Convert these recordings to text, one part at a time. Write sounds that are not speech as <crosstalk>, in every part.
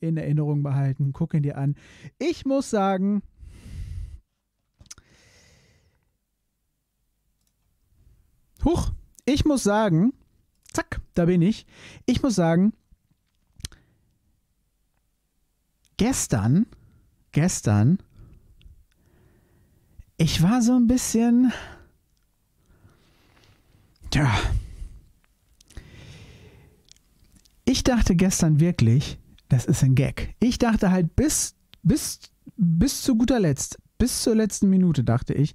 in Erinnerung behalten. Guck ihn dir an. Ich muss sagen, Huch, ich muss sagen, zack, da bin ich. Ich muss sagen, gestern, gestern, ich war so ein bisschen, tja, ich dachte gestern wirklich, das ist ein Gag. Ich dachte halt bis, bis, bis zu guter Letzt, bis zur letzten Minute dachte ich,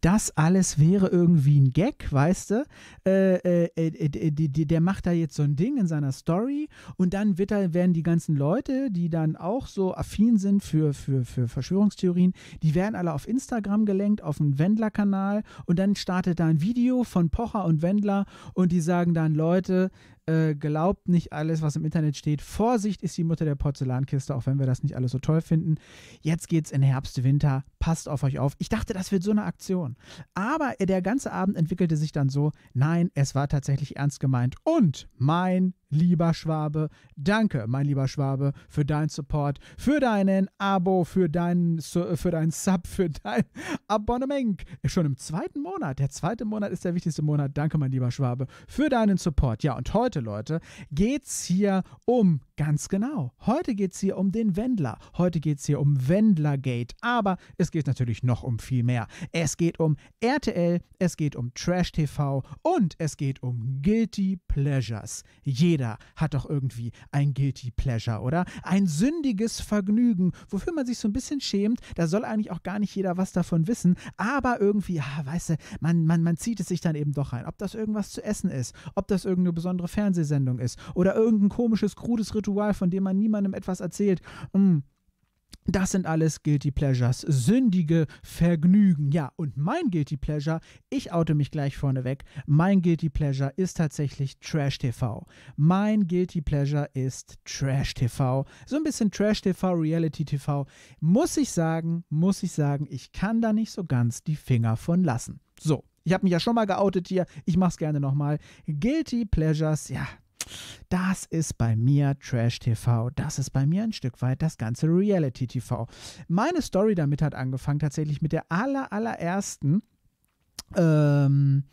das alles wäre irgendwie ein Gag, weißt du? Äh, äh, äh, der macht da jetzt so ein Ding in seiner Story und dann wird da, werden die ganzen Leute, die dann auch so affin sind für, für, für Verschwörungstheorien, die werden alle auf Instagram gelenkt, auf den Wendler-Kanal und dann startet da ein Video von Pocher und Wendler und die sagen dann, Leute, äh, glaubt nicht alles, was im Internet steht. Vorsicht ist die Mutter der Porzellankiste, auch wenn wir das nicht alles so toll finden. Jetzt geht's in Herbst, Winter. Passt auf euch auf. Ich dachte, das wird so eine Aktion. Aber der ganze Abend entwickelte sich dann so, nein, es war tatsächlich ernst gemeint. Und mein lieber Schwabe. Danke, mein lieber Schwabe, für deinen Support, für deinen Abo, für deinen, für deinen Sub, <laughs> für dein Abonnement. Schon im zweiten Monat. Der zweite Monat ist der wichtigste Monat. Danke, mein lieber Schwabe, für deinen Support. Ja, und heute, Leute, geht es hier um, ganz genau, heute geht es hier um den Wendler. Heute geht es hier um Wendlergate. Aber es geht natürlich noch um viel mehr. Es geht um RTL, es geht um Trash TV und es geht um Guilty Pleasures. Jeder hat doch irgendwie ein Guilty Pleasure, oder? Ein sündiges Vergnügen, wofür man sich so ein bisschen schämt. Da soll eigentlich auch gar nicht jeder was davon wissen, aber irgendwie, ja, weißt du, man, man, man zieht es sich dann eben doch rein. Ob das irgendwas zu essen ist, ob das irgendeine besondere Fernsehsendung ist oder irgendein komisches, krudes Ritual, von dem man niemandem etwas erzählt. Mmh das sind alles Guilty Pleasures, sündige Vergnügen. Ja, und mein Guilty Pleasure, ich oute mich gleich vorneweg, mein Guilty Pleasure ist tatsächlich Trash TV. Mein Guilty Pleasure ist Trash TV. So ein bisschen Trash TV, Reality TV. Muss ich sagen, muss ich sagen, ich kann da nicht so ganz die Finger von lassen. So, ich habe mich ja schon mal geoutet hier, ich mache es gerne nochmal. Guilty Pleasures, ja, das ist bei mir Trash TV. Das ist bei mir ein Stück weit das ganze Reality TV. Meine Story damit hat angefangen tatsächlich mit der aller, allerersten ähm,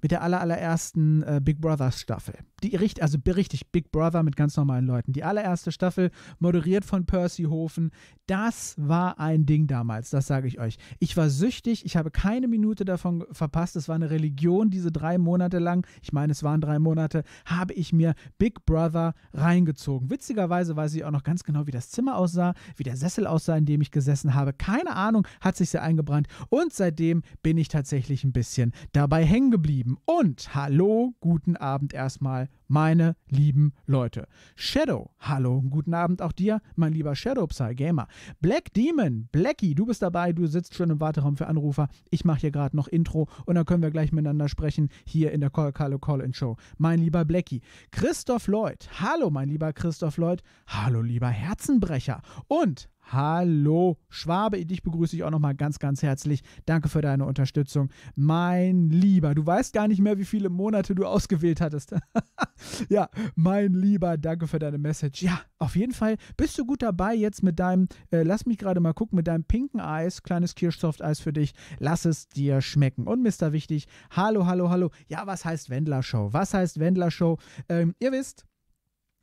mit der aller, allerersten äh, Big Brother Staffel. Die richtig, also richtig Big Brother mit ganz normalen Leuten. Die allererste Staffel, moderiert von Percy Hofen. Das war ein Ding damals, das sage ich euch. Ich war süchtig, ich habe keine Minute davon verpasst. Es war eine Religion, diese drei Monate lang. Ich meine, es waren drei Monate, habe ich mir Big Brother reingezogen. Witzigerweise weiß ich auch noch ganz genau, wie das Zimmer aussah, wie der Sessel aussah, in dem ich gesessen habe. Keine Ahnung, hat sich sehr eingebrannt. Und seitdem bin ich tatsächlich ein bisschen dabei hängen geblieben lieben. Und hallo, guten Abend erstmal, meine lieben Leute. Shadow, hallo, guten Abend auch dir, mein lieber Shadow Psy Gamer. Black Demon, Blackie, du bist dabei, du sitzt schon im Warteraum für Anrufer. Ich mache hier gerade noch Intro und dann können wir gleich miteinander sprechen hier in der Call Carlo Call-In Show. Mein lieber Blackie. Christoph Lloyd, hallo, mein lieber Christoph Lloyd. Hallo, lieber Herzenbrecher. Und Hallo Schwabe, dich begrüße ich auch nochmal ganz, ganz herzlich. Danke für deine Unterstützung. Mein Lieber, du weißt gar nicht mehr, wie viele Monate du ausgewählt hattest. <laughs> ja, mein Lieber, danke für deine Message. Ja, auf jeden Fall bist du gut dabei jetzt mit deinem, äh, lass mich gerade mal gucken, mit deinem pinken Eis, kleines Kirschsoft-Eis für dich. Lass es dir schmecken. Und Mr. Wichtig, hallo, hallo, hallo. Ja, was heißt Wendler Show? Was heißt Wendler Show? Ähm, ihr wisst,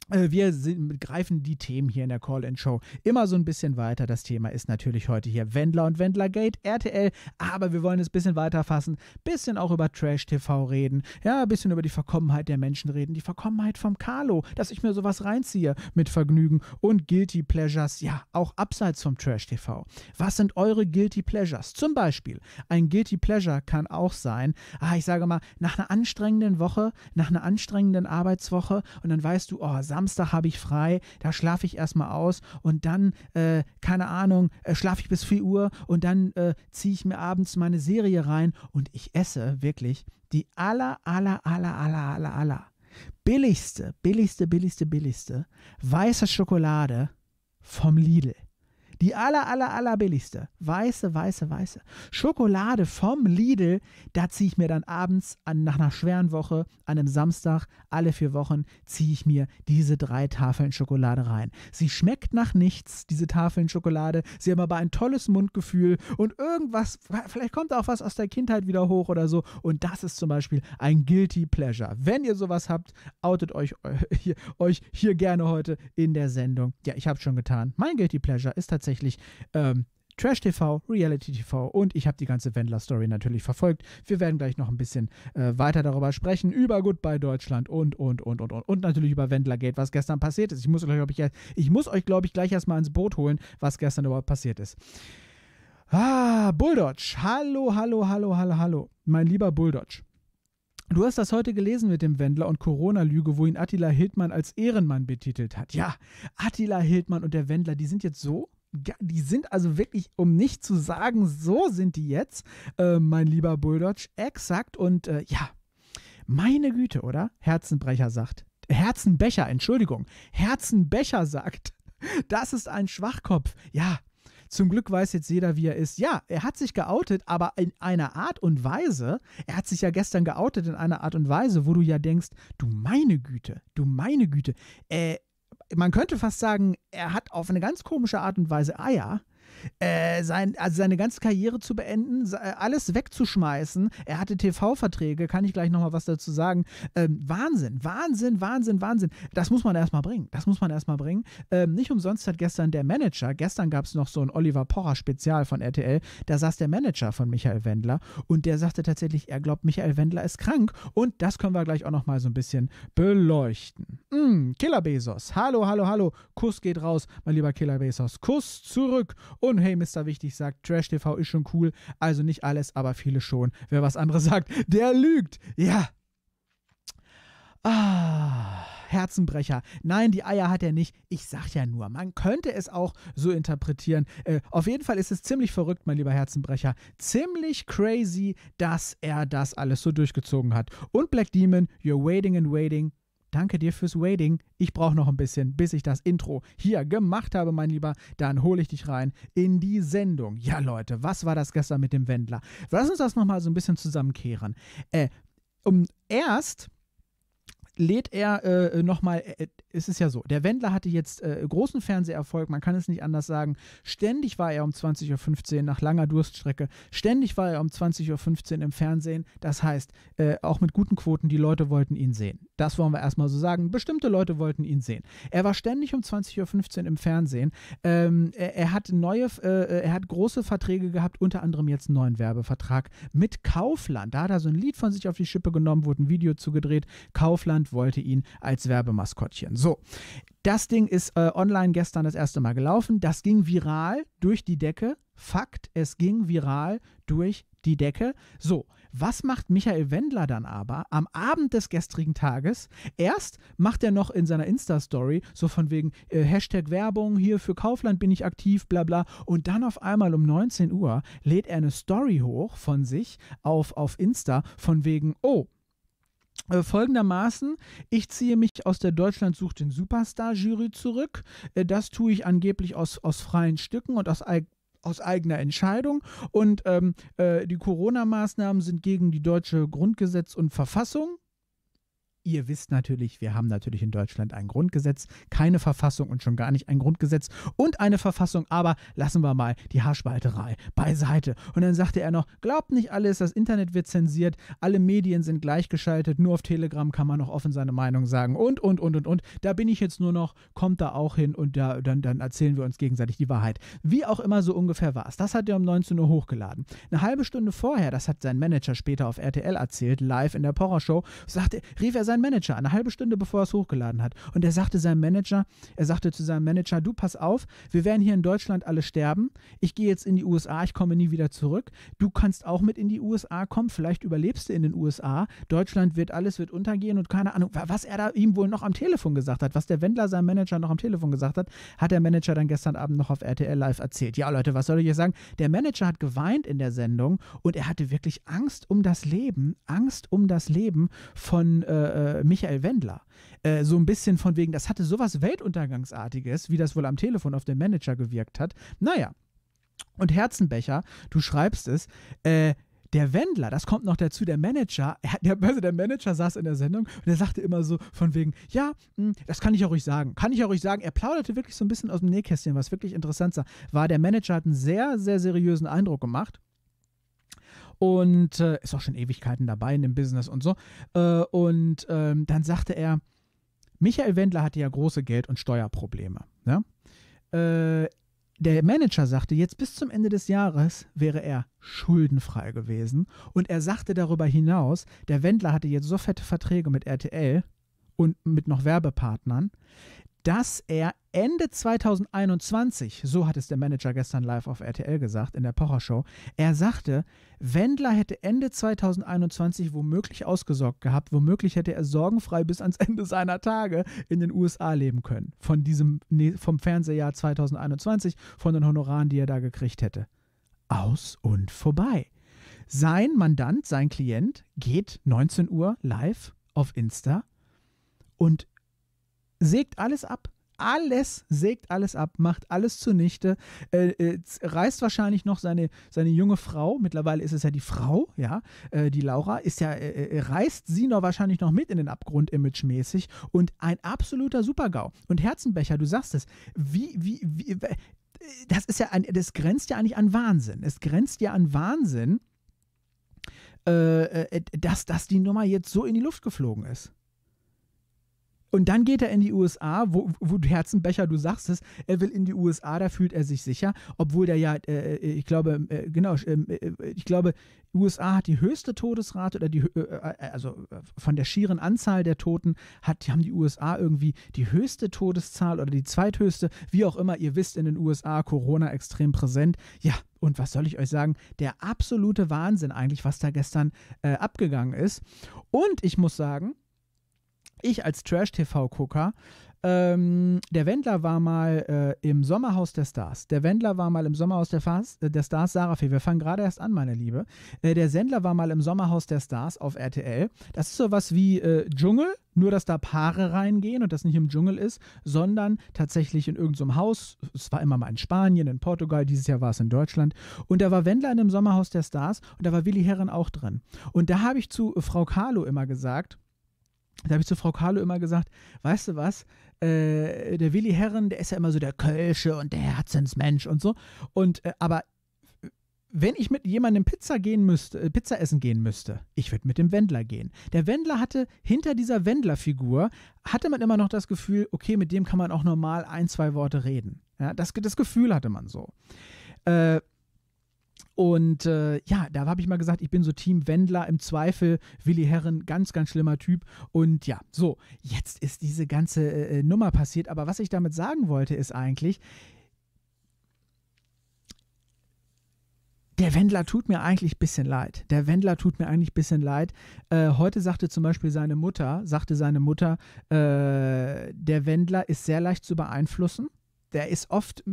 wir sind, greifen die Themen hier in der Call-In-Show immer so ein bisschen weiter. Das Thema ist natürlich heute hier Wendler und Wendlergate, RTL, aber wir wollen es ein bisschen weiter fassen, bisschen auch über Trash-TV reden, ja, ein bisschen über die Verkommenheit der Menschen reden, die Verkommenheit vom Carlo, dass ich mir sowas reinziehe mit Vergnügen und Guilty Pleasures, ja, auch abseits vom Trash-TV. Was sind eure Guilty Pleasures? Zum Beispiel, ein Guilty Pleasure kann auch sein, ah, ich sage mal, nach einer anstrengenden Woche, nach einer anstrengenden Arbeitswoche und dann weißt du, oh, Samstag habe ich frei, da schlafe ich erstmal aus und dann, äh, keine Ahnung, äh, schlafe ich bis 4 Uhr und dann äh, ziehe ich mir abends meine Serie rein und ich esse wirklich die aller, aller, aller, aller, aller, aller billigste, billigste, billigste, billigste weiße Schokolade vom Lidl. Die aller, aller, aller billigste. Weiße, weiße, weiße. Schokolade vom Lidl. Da ziehe ich mir dann abends an, nach einer schweren Woche, an einem Samstag, alle vier Wochen, ziehe ich mir diese drei Tafeln Schokolade rein. Sie schmeckt nach nichts, diese Tafeln Schokolade. Sie haben aber ein tolles Mundgefühl und irgendwas, vielleicht kommt auch was aus der Kindheit wieder hoch oder so. Und das ist zum Beispiel ein Guilty Pleasure. Wenn ihr sowas habt, outet euch, <laughs> hier, euch hier gerne heute in der Sendung. Ja, ich habe schon getan. Mein Guilty Pleasure ist tatsächlich ähm, Trash TV, Reality TV und ich habe die ganze Wendler-Story natürlich verfolgt. Wir werden gleich noch ein bisschen äh, weiter darüber sprechen, über Goodbye Deutschland und, und, und, und, und. Und natürlich über Wendlergate, was gestern passiert ist. Ich muss, glaub ich, ich muss euch, glaube ich, gleich erstmal ins Boot holen, was gestern überhaupt passiert ist. Ah, Bulldodge. Hallo, hallo, hallo, hallo, hallo. Mein lieber Bulldodge. Du hast das heute gelesen mit dem Wendler und Corona-Lüge, wo ihn Attila Hildmann als Ehrenmann betitelt hat. Ja, Attila Hildmann und der Wendler, die sind jetzt so die sind also wirklich, um nicht zu sagen, so sind die jetzt, äh, mein lieber Bulldodge, exakt und äh, ja, meine Güte, oder? Herzenbrecher sagt. Herzenbecher, Entschuldigung. Herzenbecher sagt, <laughs> das ist ein Schwachkopf. Ja, zum Glück weiß jetzt jeder, wie er ist. Ja, er hat sich geoutet, aber in einer Art und Weise, er hat sich ja gestern geoutet in einer Art und Weise, wo du ja denkst, du meine Güte, du meine Güte. Äh, man könnte fast sagen, er hat auf eine ganz komische Art und Weise Eier äh, sein, also seine ganze Karriere zu beenden, äh, alles wegzuschmeißen. Er hatte TV-Verträge, kann ich gleich nochmal was dazu sagen. Ähm, Wahnsinn, Wahnsinn, Wahnsinn, Wahnsinn. Das muss man erstmal bringen. Das muss man erstmal bringen. Ähm, nicht umsonst hat gestern der Manager, gestern gab es noch so ein Oliver Pocher-Spezial von RTL, da saß der Manager von Michael Wendler und der sagte tatsächlich, er glaubt, Michael Wendler ist krank und das können wir gleich auch nochmal so ein bisschen beleuchten. Mm, Killer Bezos, hallo, hallo, hallo, Kuss geht raus, mein lieber Killer Bezos, Kuss zurück und hey, Mr. Wichtig sagt, Trash TV ist schon cool. Also nicht alles, aber viele schon. Wer was anderes <laughs> sagt, der lügt. Ja. Ah. Herzenbrecher. Nein, die Eier hat er nicht. Ich sag ja nur, man könnte es auch so interpretieren. Äh, auf jeden Fall ist es ziemlich verrückt, mein lieber Herzenbrecher. Ziemlich crazy, dass er das alles so durchgezogen hat. Und Black Demon, you're waiting and waiting. Danke dir fürs Waiting. Ich brauche noch ein bisschen, bis ich das Intro hier gemacht habe, mein Lieber. Dann hole ich dich rein in die Sendung. Ja, Leute, was war das gestern mit dem Wendler? Lass uns das nochmal so ein bisschen zusammenkehren. Äh, um erst lädt er äh, nochmal, äh, es ist ja so, der Wendler hatte jetzt äh, großen Fernseherfolg, man kann es nicht anders sagen. Ständig war er um 20.15 Uhr nach langer Durststrecke, ständig war er um 20.15 Uhr im Fernsehen. Das heißt, äh, auch mit guten Quoten, die Leute wollten ihn sehen. Das wollen wir erstmal so sagen. Bestimmte Leute wollten ihn sehen. Er war ständig um 20.15 Uhr im Fernsehen. Ähm, er, er, hat neue, äh, er hat große Verträge gehabt, unter anderem jetzt einen neuen Werbevertrag mit Kaufland. Da hat er so ein Lied von sich auf die Schippe genommen, wurde ein Video zugedreht. Kaufland Deutschland wollte ihn als Werbemaskottchen. So, das Ding ist äh, online gestern das erste Mal gelaufen. Das ging viral durch die Decke. Fakt, es ging viral durch die Decke. So, was macht Michael Wendler dann aber am Abend des gestrigen Tages? Erst macht er noch in seiner Insta-Story so von wegen äh, Hashtag Werbung, hier für Kaufland bin ich aktiv, bla bla. Und dann auf einmal um 19 Uhr lädt er eine Story hoch von sich auf, auf Insta von wegen, oh, äh, folgendermaßen, ich ziehe mich aus der Deutschland sucht den Superstar-Jury zurück. Äh, das tue ich angeblich aus, aus freien Stücken und aus, aus eigener Entscheidung. Und ähm, äh, die Corona-Maßnahmen sind gegen die deutsche Grundgesetz und Verfassung. Ihr wisst natürlich, wir haben natürlich in Deutschland ein Grundgesetz, keine Verfassung und schon gar nicht ein Grundgesetz und eine Verfassung, aber lassen wir mal die Haarspalterei beiseite. Und dann sagte er noch, glaubt nicht alles, das Internet wird zensiert, alle Medien sind gleichgeschaltet, nur auf Telegram kann man noch offen seine Meinung sagen und, und, und, und, und. Da bin ich jetzt nur noch, kommt da auch hin und da, dann, dann erzählen wir uns gegenseitig die Wahrheit. Wie auch immer so ungefähr war es. Das hat er um 19 Uhr hochgeladen. Eine halbe Stunde vorher, das hat sein Manager später auf RTL erzählt, live in der Power Show, sagte, rief er sein seinen Manager eine halbe Stunde bevor er es hochgeladen hat. Und er sagte seinem Manager, er sagte zu seinem Manager, du pass auf, wir werden hier in Deutschland alle sterben. Ich gehe jetzt in die USA, ich komme nie wieder zurück. Du kannst auch mit in die USA kommen, vielleicht überlebst du in den USA. Deutschland wird alles wird untergehen und keine Ahnung, was er da ihm wohl noch am Telefon gesagt hat, was der Wendler seinem Manager noch am Telefon gesagt hat, hat der Manager dann gestern Abend noch auf RTL Live erzählt. Ja, Leute, was soll ich jetzt sagen? Der Manager hat geweint in der Sendung und er hatte wirklich Angst um das Leben, Angst um das Leben von äh, äh, Michael Wendler. Äh, so ein bisschen von wegen, das hatte sowas Weltuntergangsartiges, wie das wohl am Telefon auf den Manager gewirkt hat. Naja. Und Herzenbecher, du schreibst es, äh, der Wendler, das kommt noch dazu, der Manager, der, also der Manager saß in der Sendung und er sagte immer so von wegen, ja, mh, hm, das kann ich auch ruhig sagen, kann ich auch ruhig sagen. Er plauderte wirklich so ein bisschen aus dem Nähkästchen, was wirklich interessant war. Der Manager hat einen sehr, sehr seriösen Eindruck gemacht und äh, ist auch schon Ewigkeiten dabei in dem Business und so. Äh, und ähm, dann sagte er, Michael Wendler hatte ja große Geld- und Steuerprobleme. Ne? Äh, der Manager sagte, jetzt bis zum Ende des Jahres wäre er schuldenfrei gewesen. Und er sagte darüber hinaus, der Wendler hatte jetzt so fette Verträge mit RTL und mit noch Werbepartnern, dass er Ende 2021, so hat es der Manager gestern live auf RTL gesagt in der Pocher Show, er sagte, Wendler hätte Ende 2021 womöglich ausgesorgt gehabt, womöglich hätte er sorgenfrei bis ans Ende seiner Tage in den USA leben können. Von diesem, vom Fernsehjahr 2021, von den Honoraren, die er da gekriegt hätte. Aus und vorbei. Sein Mandant, sein Klient geht 19 Uhr live auf Insta und sägt alles ab. Alles, sägt alles ab, macht alles zunichte, äh, äh, reißt wahrscheinlich noch seine, seine junge Frau, mittlerweile ist es ja die Frau, ja, äh, die Laura, ist ja, äh, äh, reißt sie noch wahrscheinlich noch mit in den Abgrund imagemäßig und ein absoluter Supergau. Und Herzenbecher, du sagst es, wie, wie, wie, das ist ja, ein, das grenzt ja eigentlich an Wahnsinn. Es grenzt ja an Wahnsinn, äh, dass, dass die Nummer jetzt so in die Luft geflogen ist. Und dann geht er in die USA, wo, wo Herzenbecher, du sagst es, er will in die USA, da fühlt er sich sicher, obwohl der ja, äh, äh ich glaube, äh, genau, ähm, äh, ich glaube, USA hat die höchste Todesrate oder die, äh, äh, also von der schieren Anzahl der Toten hat, haben die USA irgendwie die höchste Todeszahl oder die zweithöchste, wie auch immer, ihr wisst, in den USA Corona extrem präsent. Ja, und was soll ich euch sagen? Der absolute Wahnsinn eigentlich, was da gestern abgegangen ist. Und ich muss sagen, ich als Trash-TV-Gucker, ähm, der Wendler war mal äh, im Sommerhaus der Stars. Der Wendler war mal im Sommerhaus der, Fas äh, der Stars. Sarah Fee, wir fangen gerade erst an, meine Liebe. Äh, der Sendler war mal im Sommerhaus der Stars auf RTL. Das ist sowas wie äh, Dschungel, nur dass da Paare reingehen und das nicht im Dschungel ist, sondern tatsächlich in irgendeinem so Haus. Es war immer mal in Spanien, in Portugal, dieses Jahr war es in Deutschland. Und da war Wendler in dem Sommerhaus der Stars und da war Willi Herren auch drin. Und da habe ich zu Frau Carlo immer gesagt, da habe ich zu Frau Carlo immer gesagt, weißt du was, äh, der Willi Herren, der ist ja immer so der Kölsche und der Herzensmensch und so. Und äh, aber wenn ich mit jemandem Pizza gehen müsste, äh, Pizza essen gehen müsste, ich würde mit dem Wendler gehen. Der Wendler hatte hinter dieser Wendler-Figur hatte man immer noch das Gefühl, okay, mit dem kann man auch normal ein, zwei Worte reden. Ja, das, das Gefühl hatte man so. Äh, und äh, ja, da habe ich mal gesagt, ich bin so Team Wendler im Zweifel. Willi Herren, ganz, ganz schlimmer Typ. Und ja, so, jetzt ist diese ganze äh, Nummer passiert. Aber was ich damit sagen wollte, ist eigentlich, der Wendler tut mir eigentlich ein bisschen leid. Der Wendler tut mir eigentlich ein bisschen leid. Äh, heute sagte zum Beispiel seine Mutter, sagte seine Mutter, äh, der Wendler ist sehr leicht zu beeinflussen. Der ist oft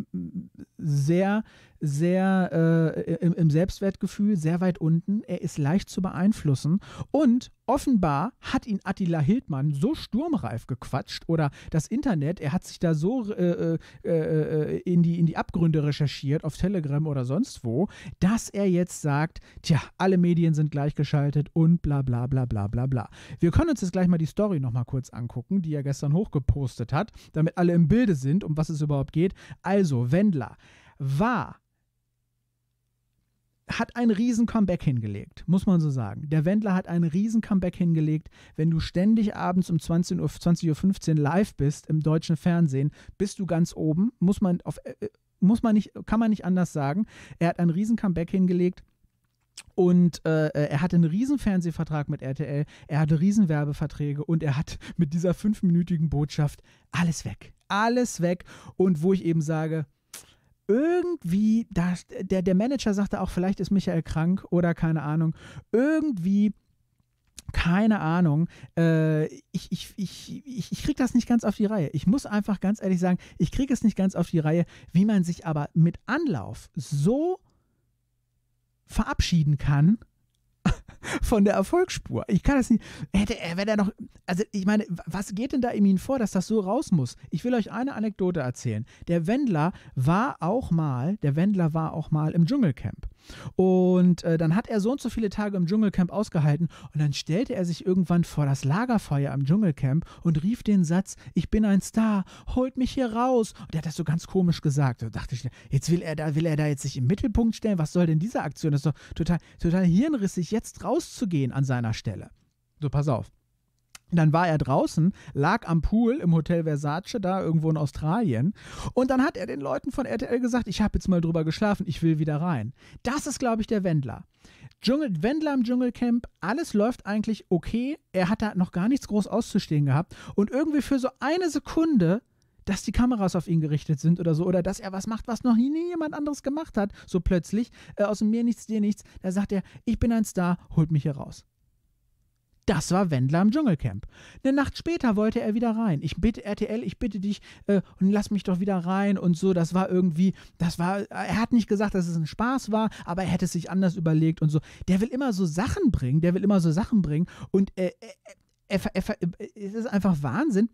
sehr sehr äh, im, im, Selbstwertgefühl sehr weit unten. Er ist leicht zu beeinflussen und offenbar hat ihn Attila Hildmann so sturmreif gequatscht oder das Internet, er hat sich da so äh, äh, äh, in, die, in die Abgründe recherchiert auf Telegram oder sonst wo, dass er jetzt sagt, tja, alle Medien sind gleichgeschaltet und bla bla bla bla bla bla. Wir können uns jetzt gleich mal die Story nochmal kurz angucken, die er gestern hochgepostet hat, damit alle im Bilde sind, um was es überhaupt geht. Also, Wendler war hat ein riesen Comeback hingelegt, muss man so sagen. Der Wendler hat ein riesen Comeback hingelegt. Wenn du ständig abends um 20 Uhr, 20.15 Uhr live bist im deutschen Fernsehen, bist du ganz oben. Muss man auf, äh, äh, muss man nicht, kann man nicht anders sagen. Er hat ein riesen Comeback hingelegt. Und äh, äh er hatte einen riesen Fernsehvertrag mit RTL, er hatte riesen Werbeverträge und er hat mit dieser fünfminütigen Botschaft alles weg. Alles weg. Und wo ich eben sage, irgendwie, da, der, der Manager sagte auch, vielleicht ist Michael krank oder keine Ahnung, irgendwie keine Ahnung. Äh, ich, ich, ich, ich, ich kriege das nicht ganz auf die Reihe. Ich muss einfach ganz ehrlich sagen, ich kriege es nicht ganz auf die Reihe, wie man sich aber mit Anlauf so verabschieden kann von der Erfolgsspur. Ich kann das nicht. Hätte er, wenn er noch. Also, ich meine, was geht denn da in ihm vor, dass das so raus muss? Ich will euch eine Anekdote erzählen. Der Wendler war auch mal, der Wendler war auch mal im Dschungelcamp. Und äh, dann hat er so und so viele Tage im Dschungelcamp ausgehalten und dann stellte er sich irgendwann vor das Lagerfeuer im Dschungelcamp und rief den Satz: Ich bin ein Star, holt mich hier raus. Und er hat das so ganz komisch gesagt. Da dachte ich, jetzt will er da, will er da jetzt sich im Mittelpunkt stellen? Was soll denn diese Aktion? Das ist doch total, total hirnrissig, jetzt rauszugehen an seiner Stelle. So, pass auf. Dann war er draußen, lag am Pool im Hotel Versace, da irgendwo in Australien. Und dann hat er den Leuten von RTL gesagt, ich habe jetzt mal drüber geschlafen, ich will wieder rein. Das ist, glaube ich, der Wendler. Dschungel, Wendler im Dschungelcamp, alles läuft eigentlich okay. Er hat da noch gar nichts groß auszustehen gehabt. Und irgendwie für so eine Sekunde, dass die Kameras auf ihn gerichtet sind oder so, oder dass er was macht, was noch nie jemand anderes gemacht hat, so plötzlich, äh, aus dem Mir nichts, dir nichts, da sagt er, ich bin ein Star, holt mich hier raus. Das war Wendler im Dschungelcamp. Eine Nacht später wollte er wieder rein. Ich bitte RTL, ich bitte dich äh, und lass mich doch wieder rein und so. Das war irgendwie, das war, er hat nicht gesagt, dass es ein Spaß war, aber er hätte es sich anders überlegt und so. Der will immer so Sachen bringen, der will immer so Sachen bringen und äh, er, er, er, es ist einfach Wahnsinn,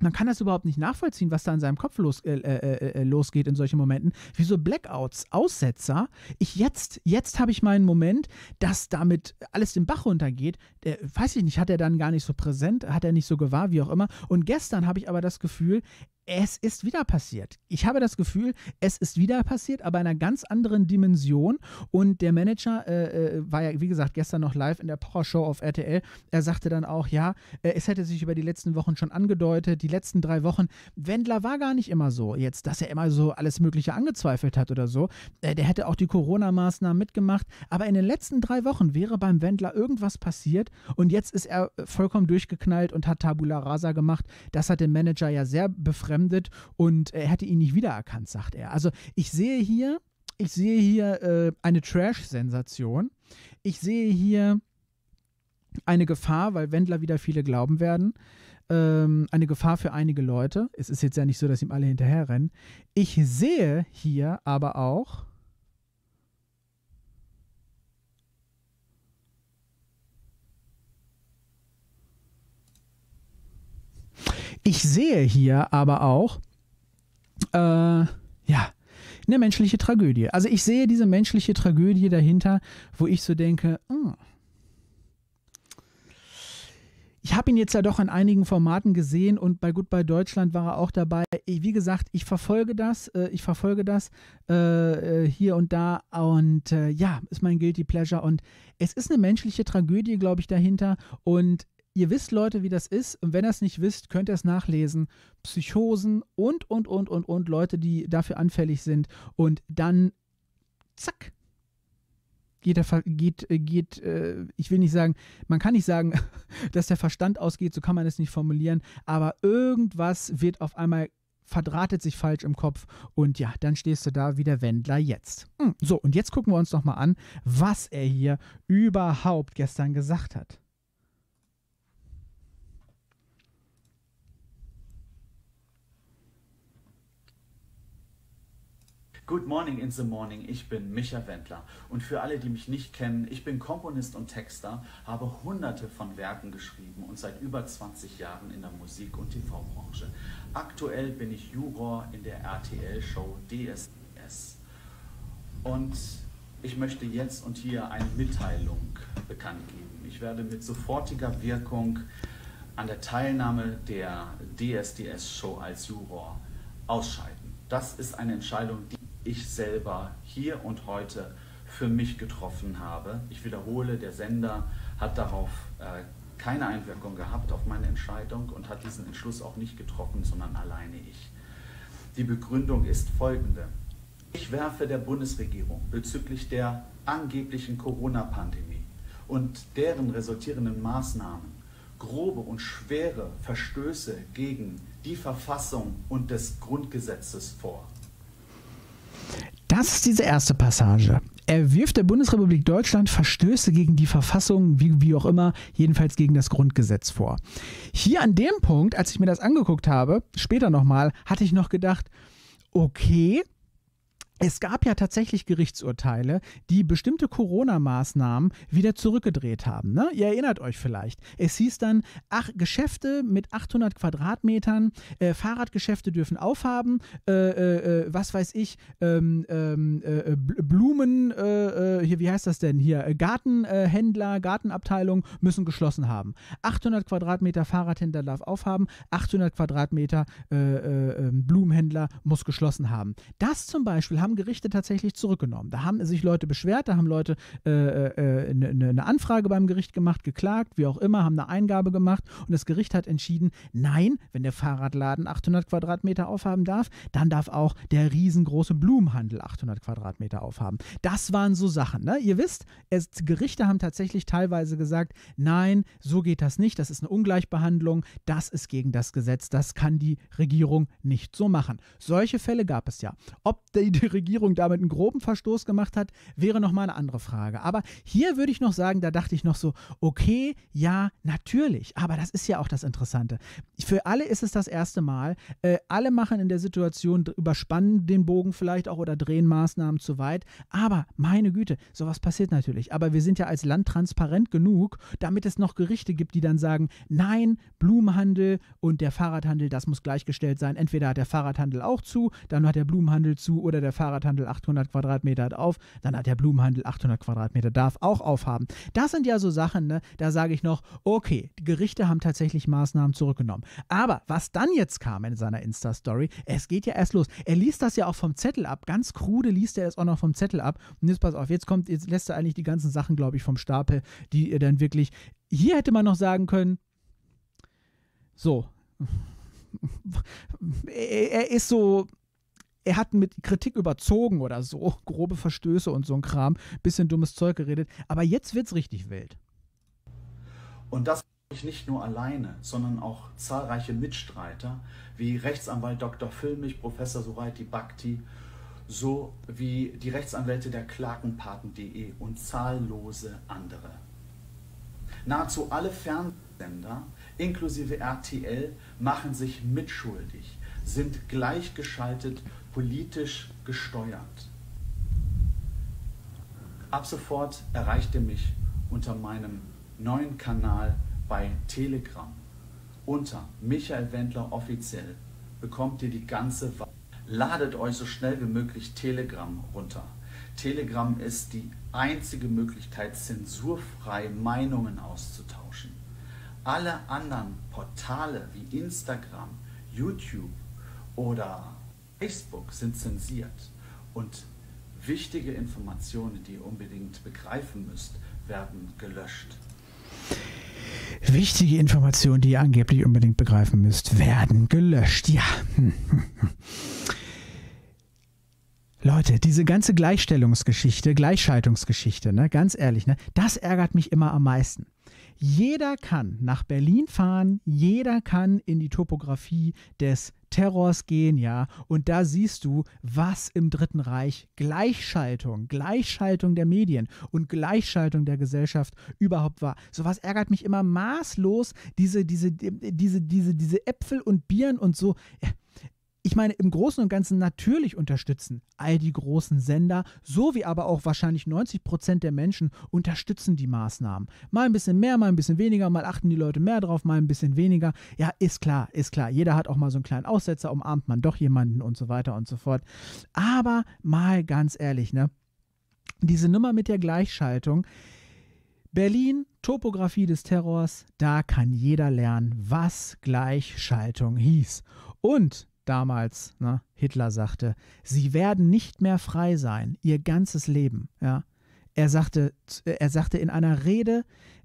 man kann das überhaupt nicht nachvollziehen, was da in seinem Kopf los, äh, äh, äh, losgeht in solchen Momenten. Wie so Blackouts, Aussetzer. Ich jetzt, jetzt habe ich meinen Moment, dass damit alles den Bach runtergeht. Der, weiß ich nicht, hat er dann gar nicht so präsent, hat er nicht so gewahr, wie auch immer. Und gestern habe ich aber das Gefühl, es ist wieder passiert. Ich habe das Gefühl, es ist wieder passiert, aber in einer ganz anderen Dimension. Und der Manager äh, äh, war ja, wie gesagt, gestern noch live in der Power-Show auf RTL. Er sagte dann auch, ja, äh, es hätte sich über die letzten Wochen schon angedeutet, die letzten drei Wochen. Wendler war gar nicht immer so, jetzt, dass er immer so alles Mögliche angezweifelt hat oder so. Äh, der hätte auch die Corona-Maßnahmen mitgemacht. Aber in den letzten drei Wochen wäre beim Wendler irgendwas passiert und jetzt ist er vollkommen durchgeknallt und hat Tabula Rasa gemacht. Das hat den Manager ja sehr befremdet entfremdet und er hätte ihn nicht wiedererkannt, sagt er. Also ich sehe hier, ich sehe hier äh, eine Trash-Sensation. Ich sehe hier eine Gefahr, weil Wendler wieder viele glauben werden. Ähm, eine Gefahr für einige Leute. Es ist jetzt ja nicht so, dass ihm alle hinterherrennen. Ich sehe hier aber auch Ich sehe hier aber auch, äh, ja, eine menschliche Tragödie. Also ich sehe diese menschliche Tragödie dahinter, wo ich so denke, oh, ich habe ihn jetzt ja doch in einigen Formaten gesehen und bei Goodbye Deutschland war er auch dabei. Wie gesagt, ich verfolge das, äh, ich verfolge das äh, äh, hier und da und äh, ja, ist mein Guilty Pleasure und es ist eine menschliche Tragödie, glaube ich, dahinter und Ihr wisst, Leute, wie das ist. Und wenn ihr es nicht wisst, könnt ihr es nachlesen. Psychosen und, und, und, und, und Leute, die dafür anfällig sind. Und dann, zack, geht, der, geht, äh, geht äh, ich will nicht sagen, man kann nicht sagen, <laughs> dass der Verstand ausgeht, so kann man es nicht formulieren, aber irgendwas wird auf einmal verdrahtet sich falsch im Kopf und ja, dann stehst du da wie der Wendler jetzt. Hm, so, und jetzt gucken wir uns noch mal an, was er hier überhaupt gestern gesagt hat. Good Morning in the Morning, ich bin Micha Wendler und für alle, die mich nicht kennen, ich bin Komponist und Texter, habe hunderte von Werken geschrieben und seit über 20 Jahren in der Musik- und TV-Branche. Aktuell bin ich Juror in der RTL-Show DSS und ich möchte jetzt und hier eine Mitteilung bekannt geben. Ich werde mit sofortiger Wirkung an der Teilnahme der DSDS-Show als Juror ausscheiden. Das ist eine Entscheidung, die ich selber hier und heute für mich getroffen habe. Ich wiederhole, der Sender hat darauf äh, keine Einwirkung gehabt auf meine Entscheidung und hat diesen Entschluss auch nicht getroffen, sondern alleine ich. Die Begründung ist folgende. Ich werfe der Bundesregierung bezüglich der angeblichen Corona-Pandemie und deren resultierenden Maßnahmen grobe und schwere Verstöße gegen die Verfassung und des Grundgesetzes vor. Das ist diese erste Passage. Er wirft der Bundesrepublik Deutschland Verstöße gegen die Verfassung, wie, wie auch immer, jedenfalls gegen das Grundgesetz vor. Hier an dem Punkt, als ich mir das angeguckt habe, später nochmal, hatte ich noch gedacht, okay, es gab ja tatsächlich Gerichtsurteile, die bestimmte Corona-Maßnahmen wieder zurückgedreht haben. Ne? Ihr erinnert euch vielleicht. Es hieß dann, ach, Geschäfte mit 800 Quadratmetern, äh, Fahrradgeschäfte dürfen aufhaben, äh, äh, äh was weiß ich, ähm, ähm äh, Blumen, äh, hier, wie heißt das denn hier? Gartenhändler, Gartenabteilung müssen geschlossen haben. 800 Quadratmeter Fahrradhändler darf aufhaben, 800 Quadratmeter ähm, Blumenhändler muss geschlossen haben. Das zum Beispiel haben Gerichte tatsächlich zurückgenommen. Da haben sich Leute beschwert, da haben Leute eine äh, äh, ne, ne, ne Anfrage beim Gericht gemacht, geklagt, wie auch immer, haben eine Eingabe gemacht und das Gericht hat entschieden, nein, wenn der Fahrradladen 800 Quadratmeter aufhaben darf, dann darf auch der riesengroße Blumenhandel 800 Quadratmeter aufhaben. Das waren so Sachen. Ne? Ihr wisst, es, Gerichte haben tatsächlich teilweise gesagt, nein, so geht das nicht, das ist eine Ungleichbehandlung, das ist gegen das Gesetz, das kann die Regierung nicht so machen. Solche Fälle gab es ja. Ob die, die Regierung damit einen groben Verstoß gemacht hat, wäre nochmal eine andere Frage. Aber hier würde ich noch sagen, da dachte ich noch so, okay, ja, natürlich. Aber das ist ja auch das Interessante. Für alle ist es das erste Mal. Äh, alle machen in der Situation, überspannen den Bogen vielleicht auch oder drehen Maßnahmen zu weit. Aber meine Güte, sowas passiert natürlich. Aber wir sind ja als Land transparent genug, damit es noch Gerichte gibt, die dann sagen, nein, Blumenhandel und der Fahrradhandel, das muss gleichgestellt sein. Entweder hat der Fahrradhandel auch zu, dann hat der Blumenhandel zu oder der Fahrradhandel 800 Quadratmeter hat auf, dann hat der Blumenhandel 800 Quadratmeter, darf auch aufhaben. Das sind ja so Sachen, ne, da sage ich noch, okay, die Gerichte haben tatsächlich Maßnahmen zurückgenommen. Aber was dann jetzt kam in seiner Insta-Story, es geht ja erst los. Er liest das ja auch vom Zettel ab, ganz krude liest er es auch noch vom Zettel ab. Und jetzt pass auf, jetzt kommt, jetzt lässt er eigentlich die ganzen Sachen, glaube ich, vom Stapel, die ihr dann wirklich, hier hätte man noch sagen können, so, <laughs> er ist so, er hat mit Kritik überzogen oder so, <laughs> grobe Verstöße und so ein Kram, bisschen dummes Zeug geredet, aber jetzt wird's richtig wild. Und das ich nicht nur alleine, sondern auch zahlreiche Mitstreiter wie Rechtsanwalt Dr. Filmich, Professor Suraiti Bhakti, so wie die Rechtsanwälte der Klagenpaten.de und zahllose andere. Nahezu alle Fernsehsender, inklusive RTL, machen sich mitschuldig, sind gleichgeschaltet politisch gesteuert. Ab sofort erreicht ihr mich unter meinem neuen Kanal bei Telegram. Unter Michael Wendler offiziell bekommt ihr die ganze Wahl. Ladet euch so schnell wie möglich Telegram runter. Telegram ist die einzige Möglichkeit, zensurfrei Meinungen auszutauschen. Alle anderen Portale wie Instagram, YouTube oder Facebook sind zensiert und wichtige Informationen, die ihr unbedingt begreifen müsst, werden gelöscht. Wichtige Informationen, die ihr angeblich unbedingt begreifen müsst, werden gelöscht. Ja. <laughs> Leute, diese ganze Gleichstellungsgeschichte, Gleichschaltungsgeschichte, ne, ganz ehrlich, ne, das ärgert mich immer am meisten. Jeder kann nach Berlin fahren, jeder kann in die Topografie des Terrors gehen, ja, und da siehst du, was im Dritten Reich Gleichschaltung, Gleichschaltung der Medien und Gleichschaltung der Gesellschaft überhaupt war. Sowas ärgert mich immer maßlos, diese, diese, diese, diese, diese Äpfel und Bieren und so. Ich meine, im Großen und Ganzen natürlich unterstützen all die großen Sender, so wie aber auch wahrscheinlich 90 Prozent der Menschen unterstützen die Maßnahmen. Mal ein bisschen mehr, mal ein bisschen weniger, mal achten die Leute mehr drauf, mal ein bisschen weniger. Ja, ist klar, ist klar. Jeder hat auch mal so einen kleinen Aussetzer, umarmt man doch jemanden und so weiter und so fort. Aber mal ganz ehrlich, ne? Diese Nummer mit der Gleichschaltung, Berlin, Topografie des Terrors, da kann jeder lernen, was Gleichschaltung hieß. Und damals, ne, Hitler sagte, sie werden nicht mehr frei sein, ihr ganzes Leben. Ja. Er, sagte, er sagte in einer Rede,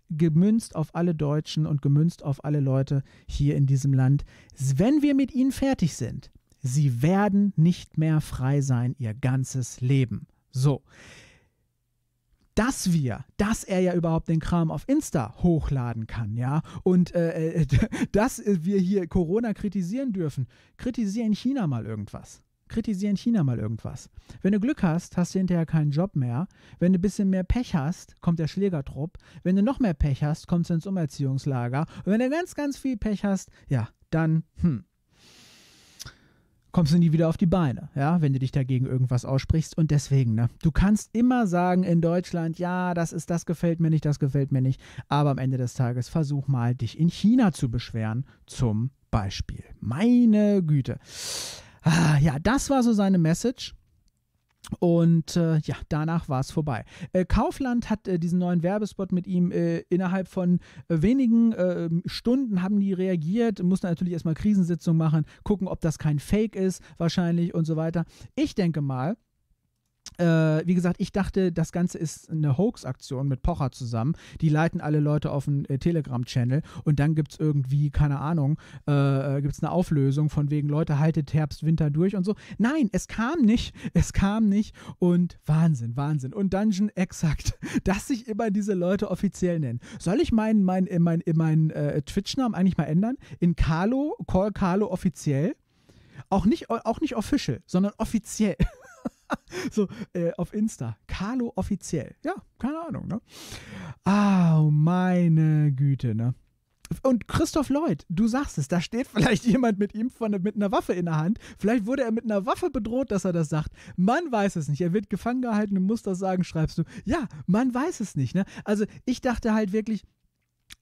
gemünzt auf alle Deutschen und gemünzt auf alle Leute hier in diesem Land, wenn wir mit ihnen fertig sind, sie werden nicht mehr frei sein, ihr ganzes Leben. So dass wir, dass er ja überhaupt den Kram auf Insta hochladen kann, ja, und äh, äh <laughs> dass wir hier Corona kritisieren dürfen. Kritisieren China mal irgendwas. Kritisieren China mal irgendwas. Wenn du Glück hast, hast du hinterher keinen Job mehr. Wenn du ein bisschen mehr Pech hast, kommt der Schlägertrupp. Wenn du noch mehr Pech hast, kommst du ins Umerziehungslager. Und wenn du ganz, ganz viel Pech hast, ja, dann, hm, kommst du nie wieder auf die Beine, ja, wenn du dich dagegen irgendwas aussprichst. Und deswegen, ne, du kannst immer sagen in Deutschland, ja, das ist, das gefällt mir nicht, das gefällt mir nicht. Aber am Ende des Tages versuch mal, dich in China zu beschweren, zum Beispiel. Meine Güte. Ah, ja, das war so seine Message. Und äh, ja, danach war es vorbei. Äh, Kaufland hat äh, diesen neuen Werbespot mit ihm äh, innerhalb von äh, wenigen äh, Stunden haben die reagiert, mussten natürlich erstmal Krisensitzung machen, gucken, ob das kein Fake ist, wahrscheinlich und so weiter. Ich denke mal, äh, wie gesagt, ich dachte, das Ganze ist eine Hoax-Aktion mit Pocher zusammen. Die leiten alle Leute auf einen äh, Telegram-Channel und dann gibt es irgendwie, keine Ahnung, äh, äh gibt es eine Auflösung von wegen Leute, haltet Herbst, Winter durch und so. Nein, es kam nicht. <laughs> Es kam nicht und Wahnsinn, Wahnsinn. Und Dungeon exakt, <laughs> dass sich immer diese Leute offiziell nennen. Soll ich meinen mein, mein, mein, äh, Twitch-Namen eigentlich mal ändern? In Carlo, Call Carlo offiziell? Auch nicht, auch nicht official, sondern offiziell. <laughs> <laughs> so äh, auf Insta. Carlo offiziell. Ja, keine Ahnung, ne? Ah, meine Güte, ne? Und Christoph Lloyd, du sagst es, da steht vielleicht <laughs> jemand mit ihm von, mit einer Waffe in der Hand. Vielleicht wurde er mit einer Waffe bedroht, dass er das sagt. Man weiß es nicht. Er wird gefangen gehalten und muss das sagen, schreibst du. Ja, man weiß es nicht. Ne? Also ich dachte halt wirklich,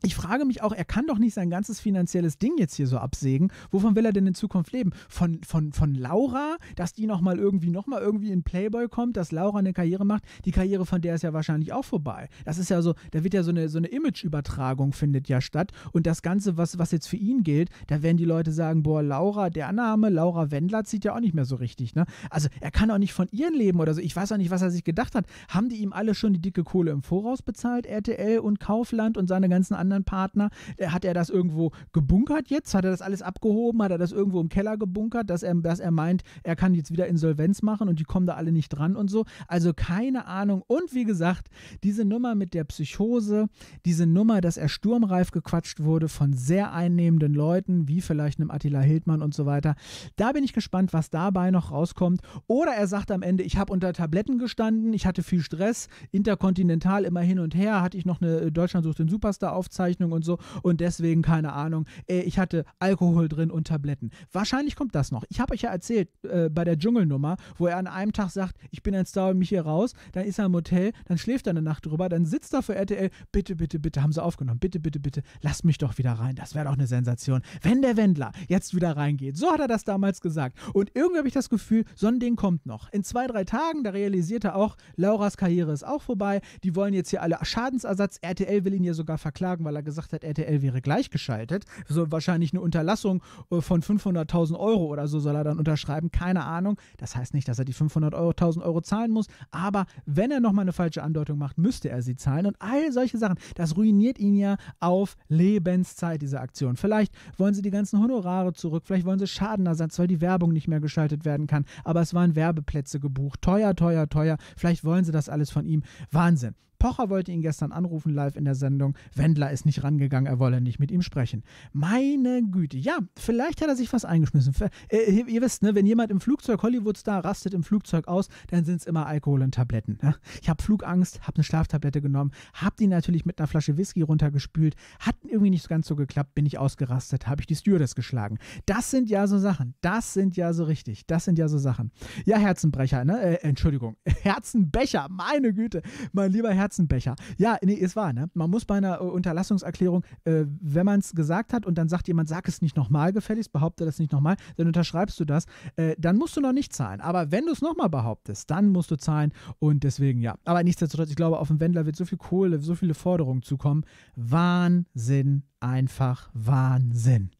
ich frage mich auch, er kann doch nicht sein ganzes finanzielles Ding jetzt hier so absägen. Wovon will er denn in Zukunft leben? Von, von, von Laura, dass die nochmal irgendwie, nochmal irgendwie in Playboy kommt, dass Laura eine Karriere macht. Die Karriere von der ist ja wahrscheinlich auch vorbei. Das ist ja so, da wird ja so eine, so eine Imageübertragung findet ja statt. Und das Ganze, was, was jetzt für ihn gilt, da werden die Leute sagen, boah, Laura, der Name, Laura Wendler zieht ja auch nicht mehr so richtig, ne? Also er kann auch nicht von ihren leben oder so. Ich weiß auch nicht, was er sich gedacht hat. Haben die ihm alle schon die dicke Kohle im Voraus bezahlt, RTL und Kaufland und seine ganzen anderen Partner? Äh, hat er das irgendwo gebunkert jetzt? Hat er das alles abgehoben? Hat er das irgendwo im Keller gebunkert, dass er, dass er meint, er kann jetzt wieder Insolvenz machen und die kommen da alle nicht dran und so? Also keine Ahnung. Und wie gesagt, diese Nummer mit der Psychose, diese Nummer, dass er sturmreif gequatscht wurde von sehr einnehmenden Leuten, wie vielleicht einem Attila Hildmann und so weiter. Da bin ich gespannt, was dabei noch rauskommt. Oder er sagt am Ende, ich habe unter Tabletten gestanden, ich hatte viel Stress, interkontinental immer hin und her, hatte ich noch eine Deutschland sucht den Superstar auf Aufzeichnung und so und deswegen, keine Ahnung, äh, ich hatte Alkohol drin und Tabletten. Wahrscheinlich kommt das noch. Ich habe euch ja erzählt, äh, bei der Dschungelnummer, wo er an einem Tag sagt, ich bin jetzt da und mich hier raus, dann ist er im Hotel, dann schläft er eine Nacht drüber, dann sitzt er für RTL, bitte, bitte, bitte, haben sie aufgenommen, bitte, bitte, bitte, lasst mich doch wieder rein, das wäre doch eine Sensation. Wenn der Wendler jetzt wieder reingeht, so hat er das damals gesagt. Und irgendwie habe ich das Gefühl, so ein Ding kommt noch. In zwei, drei Tagen, da realisiert er auch, Lauras Karriere ist auch vorbei, die wollen jetzt hier alle Schadensersatz, RTL will ihn ja sogar verklagen, sagen, weil er gesagt hat, RTL wäre gleichgeschaltet. So wahrscheinlich eine Unterlassung äh, von 500.000 Euro oder so soll er dann unterschreiben. Keine Ahnung. Das heißt nicht, dass er die 500.000 Euro zahlen muss. Aber wenn er nochmal eine falsche Andeutung macht, müsste er sie zahlen. Und all solche Sachen, das ruiniert ihn ja auf Lebenszeit, diese Aktion. Vielleicht wollen sie die ganzen Honorare zurück. Vielleicht wollen sie Schadenersatz, weil die Werbung nicht mehr geschaltet werden kann. Aber es waren Werbeplätze gebucht. Teuer, teuer, teuer. Vielleicht wollen sie das alles von ihm. Wahnsinn. Pocher wollte ihn gestern anrufen live in der Sendung. Wendler ist nicht rangegangen, er wolle nicht mit ihm sprechen. Meine Güte, ja, vielleicht hat er sich was eingeschmissen. Äh, ihr wisst, ne, wenn jemand im Flugzeug Hollywood-Star rastet im Flugzeug aus, dann sind es immer Alkohol und Tabletten. Ne? Ich habe Flugangst, habe eine Schlaftablette genommen, habe die natürlich mit einer Flasche Whisky runtergespült, hat irgendwie nicht ganz so geklappt, bin ich ausgerastet, habe ich die Stewardess geschlagen. Das sind ja so Sachen, das sind ja so richtig, das sind ja so Sachen. Ja, Herzenbrecher, ne? Äh, Entschuldigung, <laughs> Herzenbecher, meine Güte, mein lieber Herzenbecher. Kerzenbecher. Ja, nee, es war, ne? Man muss bei einer äh, Unterlassungserklärung, äh, wenn man es gesagt hat und dann sagt jemand, sag es nicht nochmal gefälligst, behaupte das nicht nochmal, dann unterschreibst du das, äh, dann musst du noch nicht zahlen. Aber wenn du es nochmal behauptest, dann musst du zahlen und deswegen ja. Aber nichtsdestotrotz, ich glaube, auf dem Wendler wird so viel Kohle, so viele Forderungen zukommen. Wahnsinn, einfach Wahnsinn.